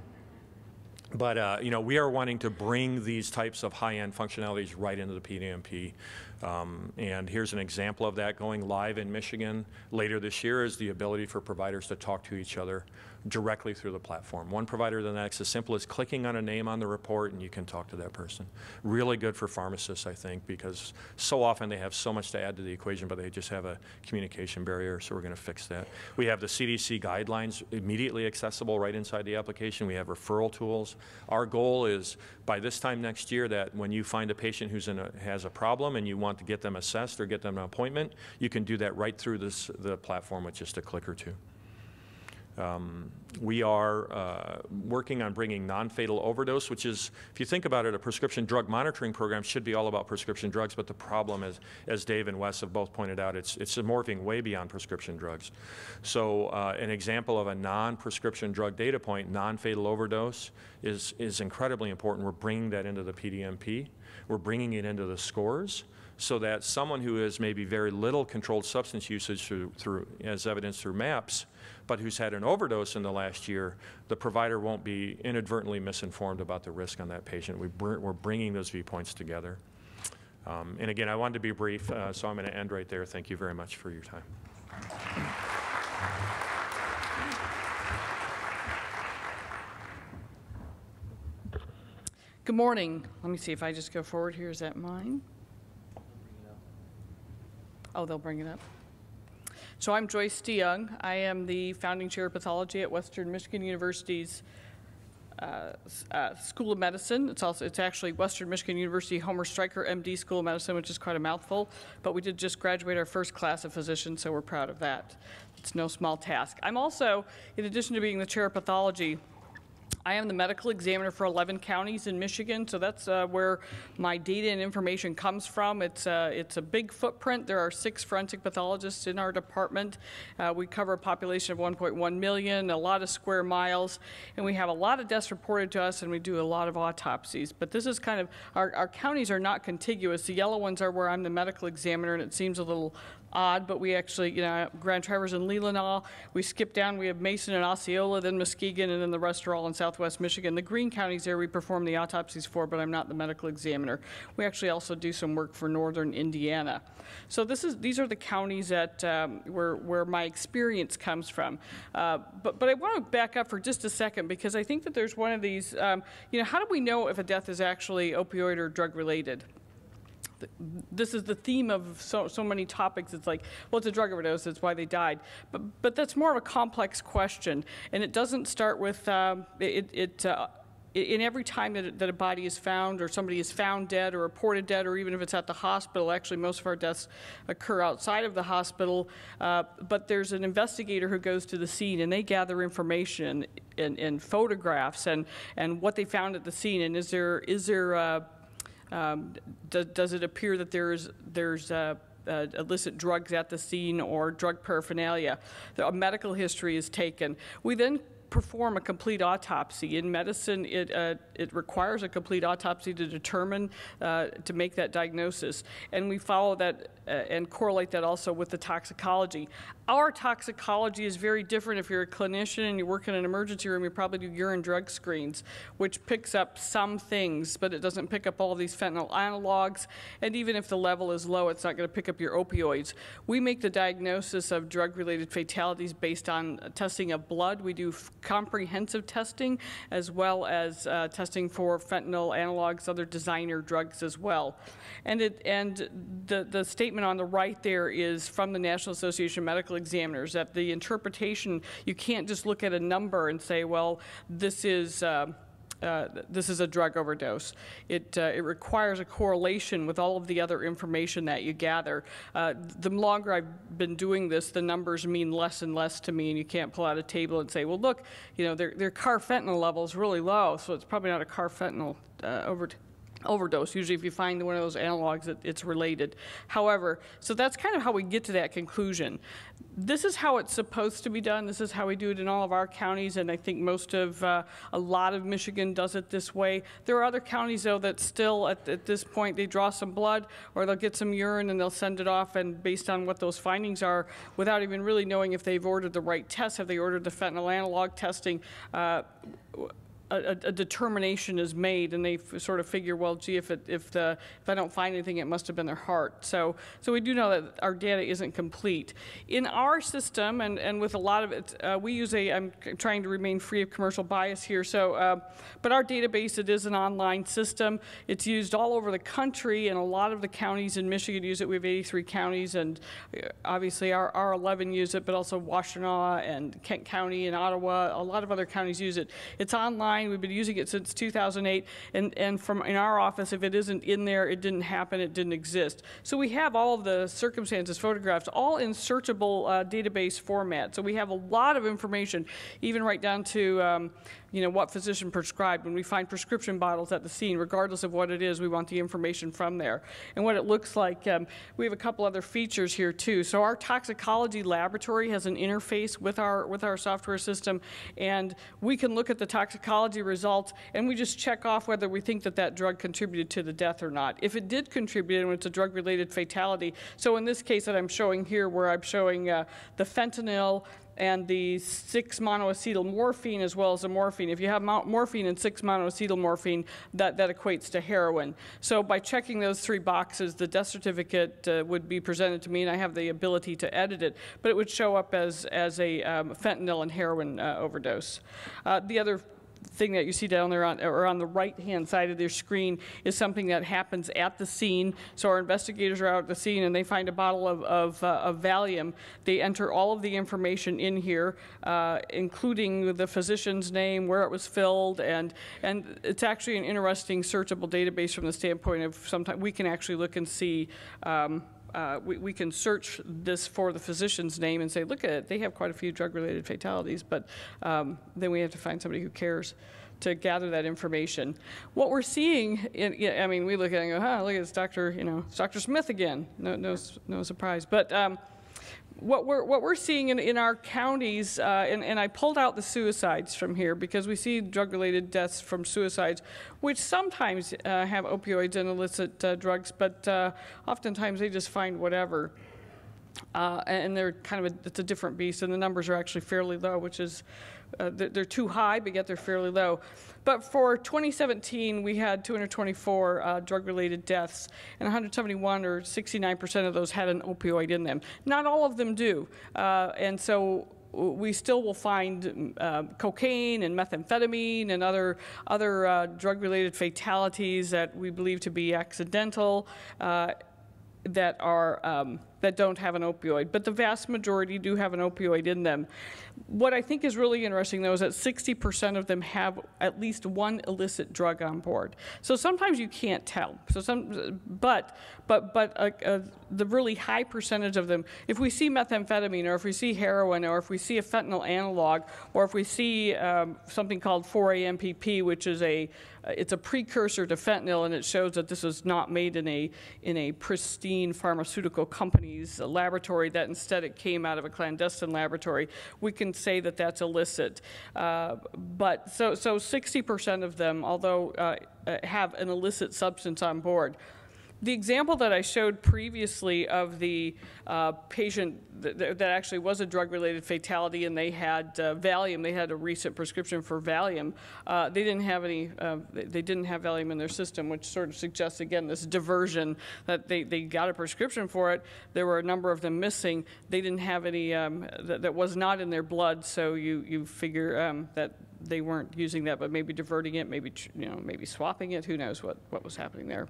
but uh, you know, we are wanting to bring these types of high-end functionalities right into the PDMP. Um, and here's an example of that going live in Michigan later this year is the ability for providers to talk to each other directly through the platform. One provider to the next, as simple as clicking on a name on the report and you can talk to that person. Really good for pharmacists, I think, because so often they have so much to add to the equation, but they just have a communication barrier, so we're going to fix that. We have the CDC guidelines immediately accessible right inside the application. We have referral tools. Our goal is by this time next year that when you find a patient who's in a, has a problem and you want to get them assessed or get them an appointment, you can do that right through this, the platform with just a click or two. Um, we are uh, working on bringing non-fatal overdose, which is, if you think about it, a prescription drug monitoring program should be all about prescription drugs, but the problem is, as Dave and Wes have both pointed out, it's, it's morphing way beyond prescription drugs. So uh, an example of a non-prescription drug data point, non-fatal overdose, is, is incredibly important. We're bringing that into the PDMP. We're bringing it into the scores so that someone who has maybe very little controlled substance usage through, through as evidenced through MAPS, but who's had an overdose in the last year, the provider won't be inadvertently misinformed about the risk on that patient. We br we're bringing those viewpoints together. Um, and again, I wanted to be brief, uh, so I'm going to end right there. Thank you very much for your time. Good morning. Let me see if I just go forward here. Is that mine? Oh, they'll bring it up. So I'm Joyce deJong. I am the founding chair of pathology at Western Michigan University's uh, uh, School of Medicine. It's also, it's actually Western Michigan University Homer Stryker MD School of Medicine, which is quite a mouthful. But we did just graduate our first class of physicians, so we're proud of that. It's no small task. I'm also, in addition to being the chair of pathology, I am the medical examiner for 11 counties in Michigan, so that's uh, where my data and information comes from. It's, uh, it's a big footprint. There are six forensic pathologists in our department. Uh, we cover a population of 1.1 million, a lot of square miles, and we have a lot of deaths reported to us, and we do a lot of autopsies. But this is kind of, our, our counties are not contiguous. The yellow ones are where I'm the medical examiner, and it seems a little odd, but we actually, you know, Grand Traverse and Leelanau, we skip down, we have Mason and Osceola, then Muskegon, and then the rest are all in southwest Michigan. The green counties there we perform the autopsies for, but I'm not the medical examiner. We actually also do some work for northern Indiana. So this is, these are the counties that, um, where, where my experience comes from. Uh, But, but I want to back up for just a second, because I think that there's one of these, um, you know, how do we know if a death is actually opioid or this is the theme of so, so many topics. It's like, well, it's a drug overdose. That's why they died. But, but that's more of a complex question. And it doesn't start with, um, it, it uh, in every time that, that a body is found or somebody is found dead or reported dead or even if it's at the hospital, actually most of our deaths occur outside of the hospital, uh, but there's an investigator who goes to the scene and they gather information and, and photographs and, and what they found at the scene and is there, is there uh, um, does, it appear that there's, there's uh, uh, illicit drugs at the scene or drug paraphernalia? A medical history is taken. We then perform a complete autopsy. In medicine, it, uh, it requires a complete autopsy to determine, uh, to make that diagnosis. And we follow that uh, and correlate that also with the toxicology. Our toxicology is very different. If you're a clinician and you work in an emergency room, you probably do urine drug screens, which picks up some things, but it doesn't pick up all these fentanyl analogs. And even if the level is low, it's not going to pick up your opioids. We make the diagnosis of drug related fatalities based on testing of blood. We do comprehensive testing as well as uh, testing for fentanyl analogs, other designer drugs as well. And, it, and the, the statement on the right there is from the National Association of Medical Examiners that the interpretation, you can't just look at a number and say, well, this is. Uh, uh, this is a drug overdose. It, uh, it requires a correlation with all of the other information that you gather. Uh, the longer I've been doing this, the numbers mean less and less to me, and you can't pull out a table and say, well, look, you know, their, their carfentanil level is really low, so it's probably not a carfentanil uh, overdose overdose. Usually, if you find one of those analogs, it, it's related. However, so that's kind of how we get to that conclusion. This is how it's supposed to be done. This is how we do it in all of our counties, and I think most of, uh, a lot of Michigan does it this way. There are other counties, though, that still, at, at this point, they draw some blood or they'll get some urine and they'll send it off, and based on what those findings are, without even really knowing if they've ordered the right test, have they ordered the fentanyl analog testing, uh, a, a determination is made, and they sort of figure, well, gee, if it, if the if I don't find anything, it must have been their heart. So so we do know that our data isn't complete. In our system, and, and with a lot of it, uh, we use a. I'm trying to remain free of commercial bias here. So, uh, but our database it is an online system. It's used all over the country, and a lot of the counties in Michigan use it. We have 83 counties, and uh, obviously our, our 11 use it, but also Washtenaw and Kent County and Ottawa. A lot of other counties use it. It's online We've been using it since 2008. And, and from in our office, if it isn't in there, it didn't happen, it didn't exist. So we have all of the circumstances photographs, all in searchable uh, database format. So we have a lot of information, even right down to um, you know, what physician prescribed. When we find prescription bottles at the scene, regardless of what it is, we want the information from there. And what it looks like, um, we have a couple other features here too. So our toxicology laboratory has an interface with our, with our software system, and we can look at the toxicology results, and we just check off whether we think that that drug contributed to the death or not. If it did contribute, and it's a drug-related fatality, so in this case that I'm showing here, where I'm showing uh, the fentanyl, and the 6 monoacetyl morphine as well as the morphine. If you have morphine and 6 monoacetyl morphine, that, that equates to heroin. So by checking those three boxes, the death certificate uh, would be presented to me, and I have the ability to edit it, but it would show up as, as a um, fentanyl and heroin uh, overdose. Uh, the other thing that you see down there on, or on the right-hand side of their screen is something that happens at the scene. So our investigators are out at the scene and they find a bottle of, of, uh, of Valium. They enter all of the information in here, uh, including the physician's name, where it was filled, and, and it's actually an interesting searchable database from the standpoint of sometimes we can actually look and see um, uh, we, we, can search this for the physician's name and say, look at it, they have quite a few drug-related fatalities, but um, then we have to find somebody who cares to gather that information. What we're seeing, in, I mean, we look at it and go, huh, look at this Dr., you know, it's Dr. Smith again. No, no, no surprise. But um, what we're, what we're seeing in, in our counties, uh, and, and I pulled out the suicides from here because we see drug related deaths from suicides, which sometimes uh, have opioids and illicit uh, drugs, but uh, oftentimes they just find whatever. Uh, and they're kind of a, it's a different beast, and the numbers are actually fairly low, which is uh, they're, they're too high, but yet they're fairly low. But for 2017, we had 224 uh, drug-related deaths, and 171 or 69% of those had an opioid in them. Not all of them do, uh, and so we still will find uh, cocaine and methamphetamine and other other uh, drug-related fatalities that we believe to be accidental. Uh, that are um, that don't have an opioid, but the vast majority do have an opioid in them. What I think is really interesting, though, is that 60% of them have at least one illicit drug on board. So sometimes you can't tell. So some, but but but uh, uh, the really high percentage of them, if we see methamphetamine, or if we see heroin, or if we see a fentanyl analog, or if we see um, something called 4-ANPP, which is a it's a precursor to fentanyl, and it shows that this was not made in a in a pristine pharmaceutical company's laboratory. That instead it came out of a clandestine laboratory. We can say that that's illicit. Uh, but so so 60% of them, although uh, uh, have an illicit substance on board. The example that I showed previously of the uh, patient that, that, actually was a drug-related fatality and they had uh, Valium, they had a recent prescription for Valium. Uh, they didn't have any, uh, they didn't have Valium in their system, which sort of suggests again this diversion that they, they got a prescription for it. There were a number of them missing. They didn't have any um, that, that, was not in their blood, so you you figure um, that they weren't using that, but maybe diverting it, maybe you know maybe swapping it. Who knows what what was happening there.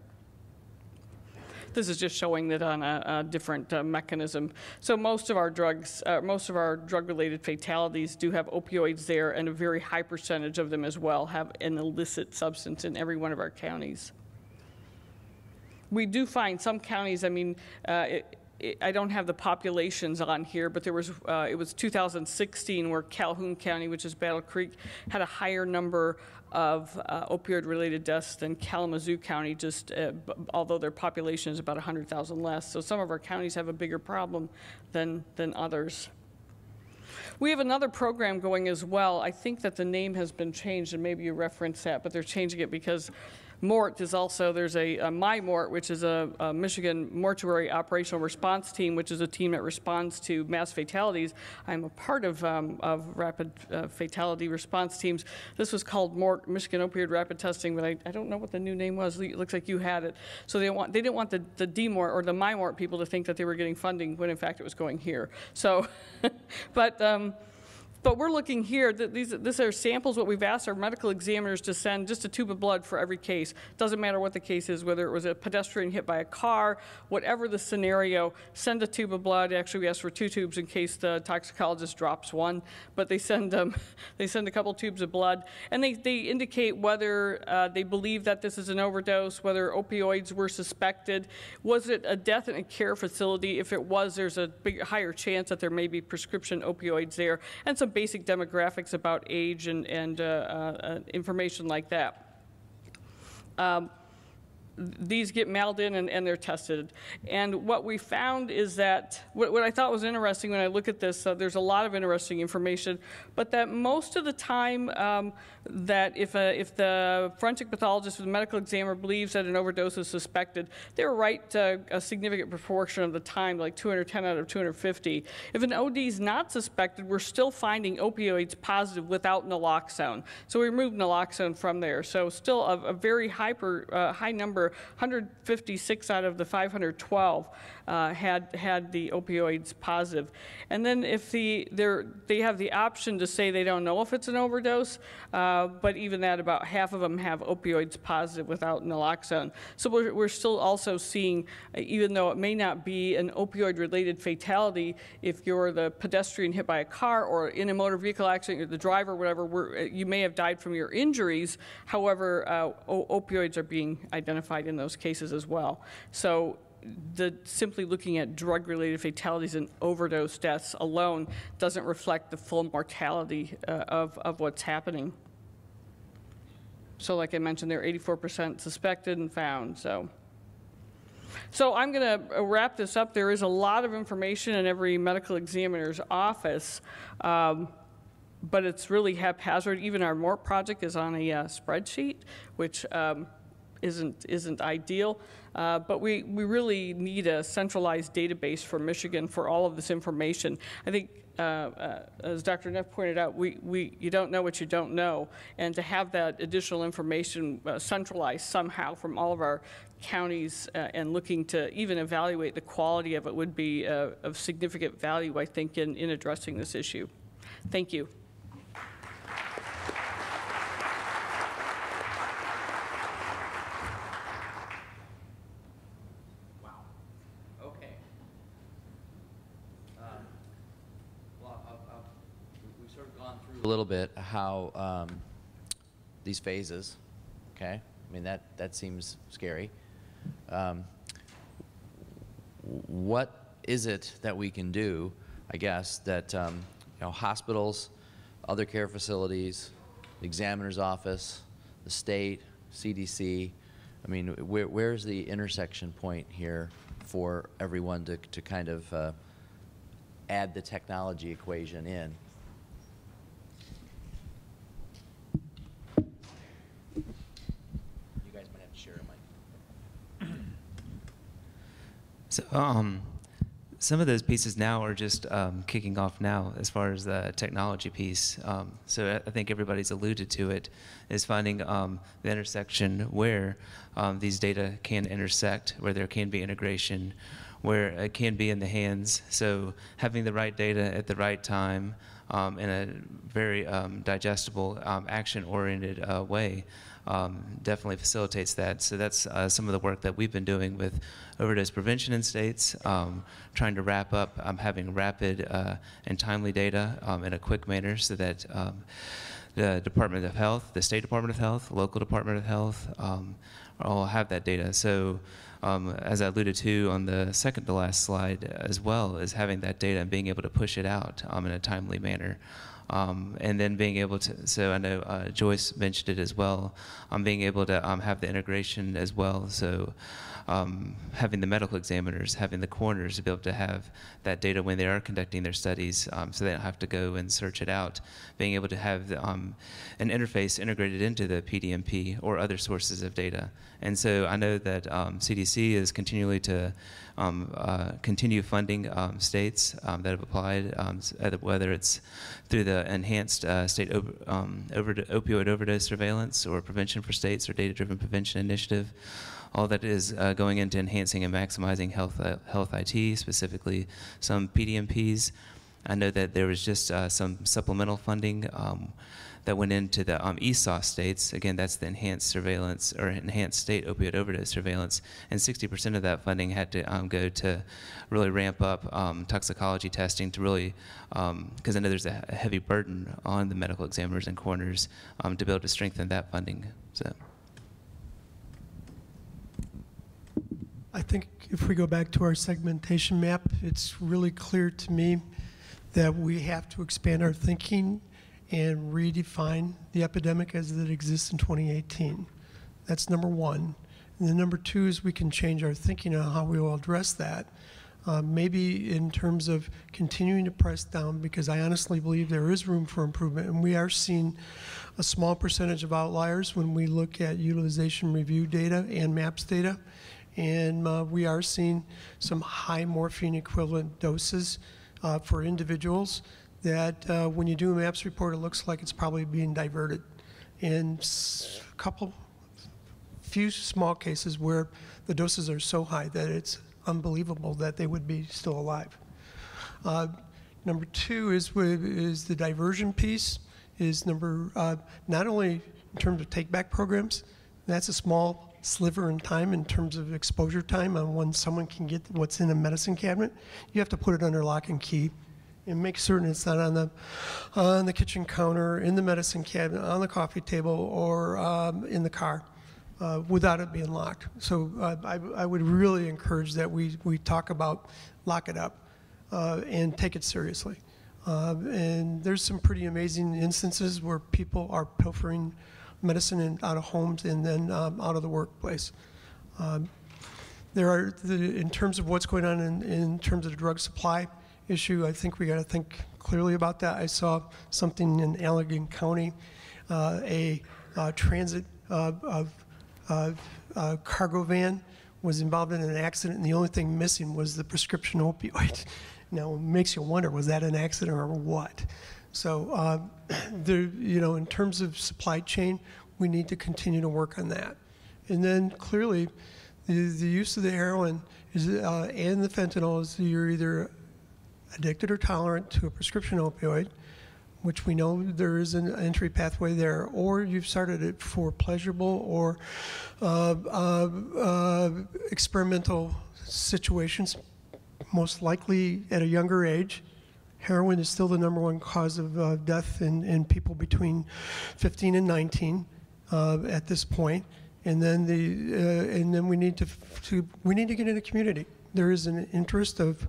This is just showing that on a, a different uh, mechanism. So most of our drugs, uh, most of our drug-related fatalities do have opioids there, and a very high percentage of them as well have an illicit substance in every one of our counties. We do find some counties, I mean, uh, it, I don't have the populations on here, but there was uh, it was 2016 where Calhoun County, which is Battle Creek, had a higher number of uh, opioid-related deaths than Kalamazoo County, just uh, although their population is about 100,000 less. So some of our counties have a bigger problem than than others. We have another program going as well. I think that the name has been changed, and maybe you referenced that, but they're changing it because MORT is also, there's a, a MI-MORT, which is a, a, Michigan Mortuary Operational Response Team, which is a team that responds to mass fatalities. I'm a part of, um, of rapid uh, fatality response teams. This was called MORT, Michigan Opioid Rapid Testing, but I, I don't know what the new name was. It looks like you had it. So they, want, they didn't want the, the DMORT or the MI-MORT people to think that they were getting funding when in fact it was going here. So, but, um, but we're looking here, that these, these are samples, what we've asked our medical examiners to send just a tube of blood for every case. Doesn't matter what the case is, whether it was a pedestrian hit by a car, whatever the scenario, send a tube of blood. Actually, we ask for two tubes in case the toxicologist drops one, but they send, um, they send a couple tubes of blood. And they, they indicate whether uh, they believe that this is an overdose, whether opioids were suspected. Was it a death in a care facility? If it was, there's a big, higher chance that there may be prescription opioids there. And some basic demographics about age and, and uh, uh, information like that. Um, these get mailed in and, and, they're tested. And what we found is that, what, what I thought was interesting when I look at this, uh, there's a lot of interesting information, but that most of the time um, that if, a, if the forensic pathologist or the medical examiner believes that an overdose is suspected, they're right uh, a significant proportion of the time, like 210 out of 250. If an OD is not suspected, we're still finding opioids positive without naloxone. So we removed naloxone from there. So still a, a very hyper, uh, high number 156 out of the 512 uh, had had the opioids positive. And then if the they have the option to say they don't know if it's an overdose, uh, but even that, about half of them have opioids positive without naloxone. So we're, we're still also seeing, uh, even though it may not be an opioid-related fatality, if you're the pedestrian hit by a car or in a motor vehicle accident, you're the driver, whatever, uh, you may have died from your injuries. However, uh, opioids are being identified in those cases as well. So the simply looking at drug-related fatalities and overdose deaths alone doesn't reflect the full mortality uh, of, of what's happening. So like I mentioned, there are 84% suspected and found, so. So I'm going to wrap this up. There is a lot of information in every medical examiner's office, um, but it's really haphazard. Even our MORT project is on a uh, spreadsheet, which um, isn't, isn't ideal. Uh, But we, we really need a centralized database for Michigan for all of this information. I think, uh, uh, as Dr. Neff pointed out, we, we, you don't know what you don't know. And to have that additional information uh, centralized somehow from all of our counties uh, and looking to even evaluate the quality of it would be uh, of significant value, I think, in, in addressing this issue. Thank you. Okay. Um, Well, I'll- I'll- we- we've sort of gone through a little bit how um, these phases, okay? I mean, that, that seems scary. Um, What is it that we can do, I guess, that, um, you know, hospitals, other care facilities, examiner's office, the state, CDC, I mean, where, where's the intersection point here for everyone to, to kind of uh, add the technology equation in? You guys might have to share a mic. So, um, some of those pieces now are just um, kicking off now as far as the technology piece. Um, so I- think everybody's alluded to it, is finding um, the intersection where um, these data can intersect, where there can be integration, where it can be in the hands. So having the right data at the right time um, in a very digestible, action-oriented uh, way um, definitely facilitates that. So that's uh, some of the work that we've been doing with overdose prevention in states, um, trying to wrap up um, having rapid uh, and timely data um, in a quick manner so that um, the Department of Health, the State Department of Health, local Department of Health, um, all have that data. So um, as I alluded to on the second to last slide as well, is having that data and being able to push it out um, in a timely manner. Um, and then being able to, so I know uh, Joyce mentioned it as well, um, being able to um, have the integration as well. So um, having the medical examiners, having the coroners to be able to have that data when they are conducting their studies um, so they don't have to go and search it out. Being able to have um, an interface integrated into the PDMP or other sources of data. And so I know that um, CDC is continually to um, uh, continue funding um, states um, that have applied, um, whether it's through the enhanced uh, state um, over- opioid overdose surveillance or prevention for states or data-driven prevention initiative. All that is uh, going into enhancing and maximizing health uh, health IT, specifically some PDMPs. I know that there was just uh, some supplemental funding um, that went into the um, ESOS states. Again, that's the enhanced surveillance or enhanced state opioid overdose surveillance. And 60% of that funding had to um, go to really ramp up um, toxicology testing to really, because I know there's a, a heavy burden on the medical examiners and coroners um, to be able to strengthen that funding. So. I think if we go back to our segmentation map, it's really clear to me that we have to expand our thinking and redefine the epidemic as it exists in 2018. That's number one. And then number two is we can change our thinking on how we will address that. Uh, maybe in terms of continuing to press down, because I honestly believe there is room for improvement, and we are seeing a small percentage of outliers when we look at utilization review data and MAPS data. And uh, we are seeing some high morphine equivalent doses uh, for individuals that uh, when you do a MAPS report, it looks like it's probably being diverted. And a couple, few small cases where the doses are so high that it's unbelievable that they would be still alive. Uh, Number two is, is the diversion piece, is number, uh, not only in terms of take-back programs, that's a small sliver in time in terms of exposure time on when someone can get what's in a medicine cabinet. You have to put it under lock and key and make certain it's not on the, on the kitchen counter, in the medicine cabinet, on the coffee table, or um, in the car uh, without it being locked. So uh, I, I would really encourage that we, we talk about lock it up uh, and take it seriously. Uh, and there's some pretty amazing instances where people are pilfering medicine in, out of homes and then um, out of the workplace. Um, there are, the, in terms of what's going on in, in terms of the drug supply issue, I think we got to think clearly about that. I saw something in Allegan County, uh, a uh, transit uh, of uh, cargo van was involved in an accident, and the only thing missing was the prescription opioid. Now, it makes you wonder, was that an accident or what? So, uh, there, you know, in terms of supply chain, we need to continue to work on that. And then clearly, the, the use of the heroin is, uh, and the fentanyl is you're either addicted or tolerant to a prescription opioid, which we know there is an entry pathway there, or you've started it for pleasurable or uh, uh, uh, experimental situations, most likely at a younger age. Heroin is still the number one cause of uh, death in, in people between 15 and 19 uh, at this point. And then the uh, and then we need to, to we need to get in the community. There is an interest of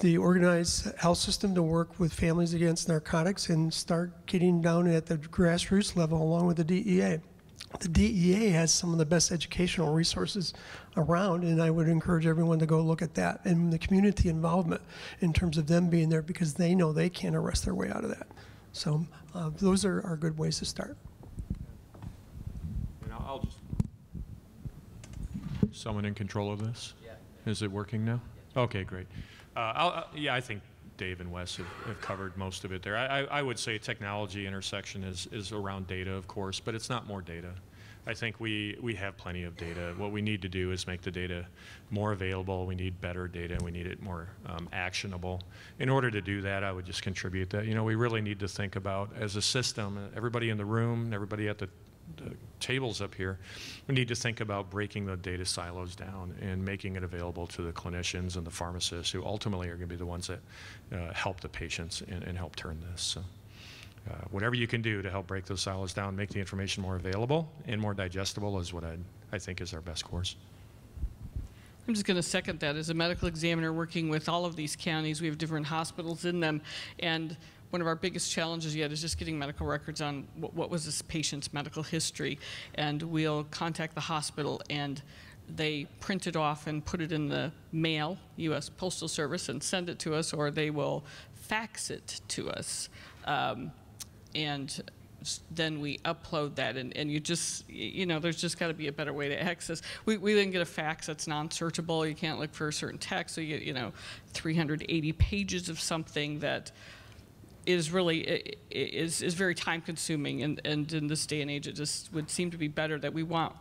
the organized health system to work with families against narcotics and start getting down at the grassroots level along with the DEA. The DEA has some of the best educational resources around, and I would encourage everyone to go look at that and the community involvement in terms of them being there because they know they can't arrest their way out of that. So uh, those are, are good ways to start. And I'll I'll just. Someone in control of this? Yeah. Is it working now? Okay, great. Uh, I'll, uh, yeah, I think Dave and Wes have, have covered most of it there. I, I, would say technology intersection is, is around data, of course, but it's not more data. I think we, we have plenty of data. What we need to do is make the data more available. We need better data. And we need it more um, actionable. In order to do that, I would just contribute that, you know, we really need to think about as a system, everybody in the room, everybody at the tables up here, we need to think about breaking the data silos down and making it available to the clinicians and the pharmacists who ultimately are going to be the ones that uh, help the patients and, and help turn this. So, uh, whatever you can do to help break those silos down, make the information more available and more digestible is what I, I think is our best course. I'm just going to second that. As a medical examiner working with all of these counties, we have different hospitals in them, and one of our biggest challenges yet is just getting medical records on what, what was this patient's medical history, and we'll contact the hospital and they print it off and put it in the mail, U.S. Postal Service, and send it to us, or they will fax it to us. Um, and then we upload that and, and you just you know there's just got to be a better way to access we, we then get a fax that's non-searchable you can't look for a certain text so you get you know 380 pages of something that is really is is very time consuming and, and in this day and age it just would seem to be better that we want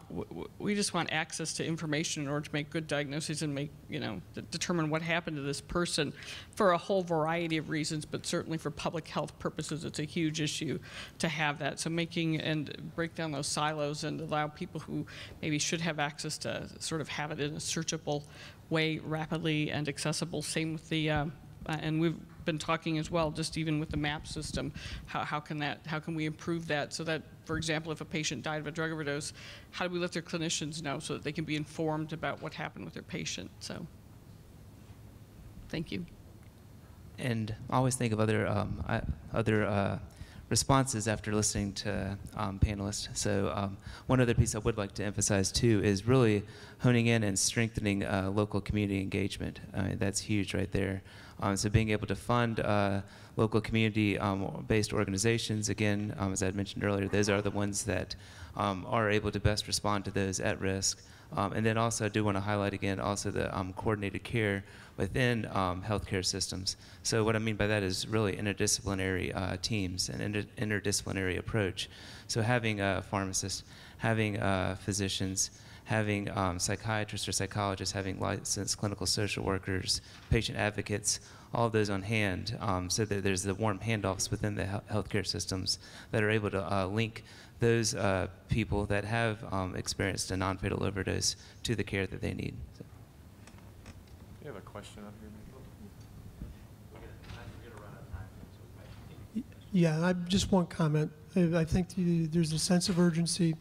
we just want access to information in order to make good diagnoses and make you know determine what happened to this person for a whole variety of reasons but certainly for public health purposes it's a huge issue to have that. So making and break down those silos and allow people who maybe should have access to sort of have it in a searchable way rapidly and accessible. Same with the um, uh, and we've been talking as well, just even with the MAP system, how, how can that, how can we improve that so that, for example, if a patient died of a drug overdose, how do we let their clinicians know so that they can be informed about what happened with their patient? So, thank you. And I always think of other um, I, other uh, responses after listening to um, panelists. So um, one other piece I would like to emphasize too is really honing in and strengthening uh, local community engagement. Mean, that's huge right there. Um, so being able to fund uh, local community-based organizations, again, um, as I mentioned earlier, those are the ones that um, are able to best respond to those at risk. Um, and then also, I do want to highlight again also the um, coordinated care within um, healthcare systems. So, what I mean by that is really interdisciplinary uh, teams and inter- interdisciplinary approach. So, having uh, pharmacists, having uh, physicians, having um, psychiatrists or psychologists, having licensed clinical social workers, patient advocates, all of those on hand, um, so that there's the warm handoffs within the hel- healthcare systems that are able to uh, link those uh, people that have um, experienced a non-fatal overdose to the care that they need. So. You have a question up here, Yeah, I just one comment. I I think the- there's a sense of urgency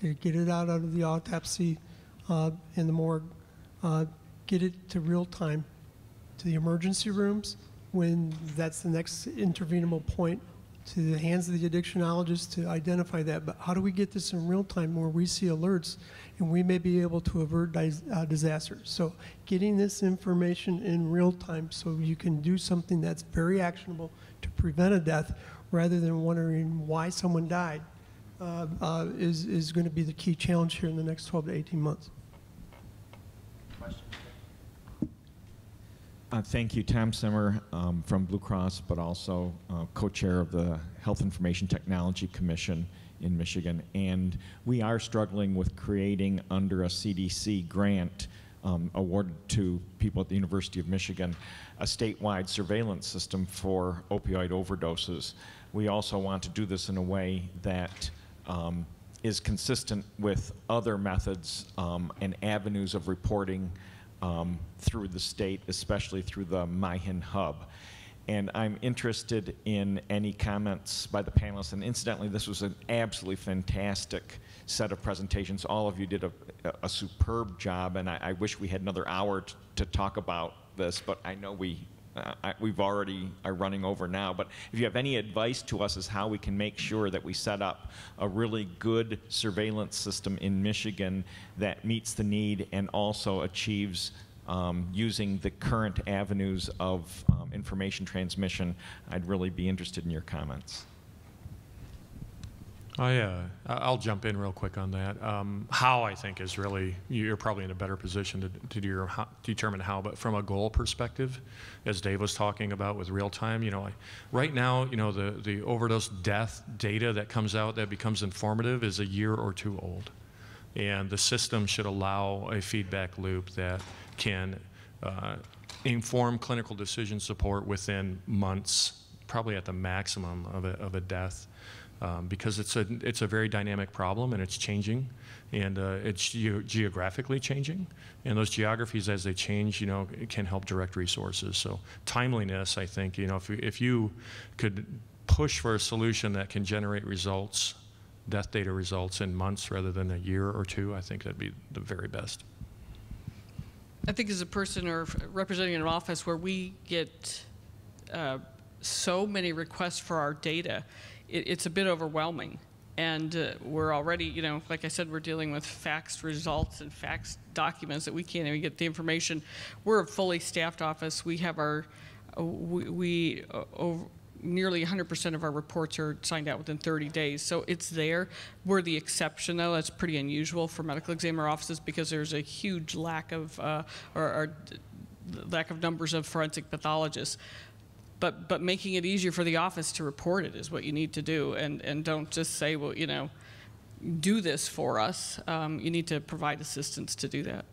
to get it out of the autopsy uh, in the morgue, uh, get it to real time to the emergency rooms when that's the next intervenable point to the hands of the addictionologist to identify that. But how do we get this in real time where we see alerts and we may be able to avert dis- uh, disasters? So getting this information in real time so you can do something that's very actionable to prevent a death rather than wondering why someone died uh, uh, is, is going to be the key challenge here in the next 12 to 18 months. Uh, Thank you, Tom Simmer um, from Blue Cross, but also uh, co-chair of the Health Information Technology Commission in Michigan. And we are struggling with creating under a CDC grant um, awarded to people at the University of Michigan a statewide surveillance system for opioid overdoses. We also want to do this in a way that um, is consistent with other methods um, and avenues of reporting um, through the state, especially through the MiHIN hub. And I'm interested in any comments by the panelists. And incidentally, this was an absolutely fantastic set of presentations. All of you did a, a superb job, and I, I wish we had another hour to talk about this, but I know we uh, I, we've already are running over now. But if you have any advice to us as how we can make sure that we set up a really good surveillance system in Michigan that meets the need and also achieves um, using the current avenues of um, information transmission, I'd really be interested in your comments. I, uh, I'll jump in real quick on that. Um, how I think is really you're probably in a better position to, to do your, how, determine how, but from a goal perspective, as Dave was talking about with real time, you know, I, right now, you know, the the overdose death data that comes out that becomes informative is a year or two old, and the system should allow a feedback loop that can uh, inform clinical decision support within months, probably at the maximum of a, of a death um, because it's a it's a very dynamic problem and it's changing, and uh, it's ge- geographically changing, and those geographies as they change, you know, can help direct resources. So timeliness, I think, you know, if if you could push for a solution that can generate results, death data results in months rather than a year or two, I think that'd be the very best. I think as a person or representing an office where we get uh, so many requests for our data, it, it's a bit overwhelming. And uh, we're already, you know, like I said, we're dealing with faxed results and faxed documents that we can't even get the information. We're a fully staffed office. We have our, uh, we, we uh, over, nearly 100% of our reports are signed out within 30 days. So it's there. We're the exception, though. That's pretty unusual for medical examiner offices because there's a huge lack of, uh, or, or lack of numbers of forensic pathologists. But, but making it easier for the office to report it is what you need to do. And, and don't just say, well, you know, do this for us. Um, you need to provide assistance to do that.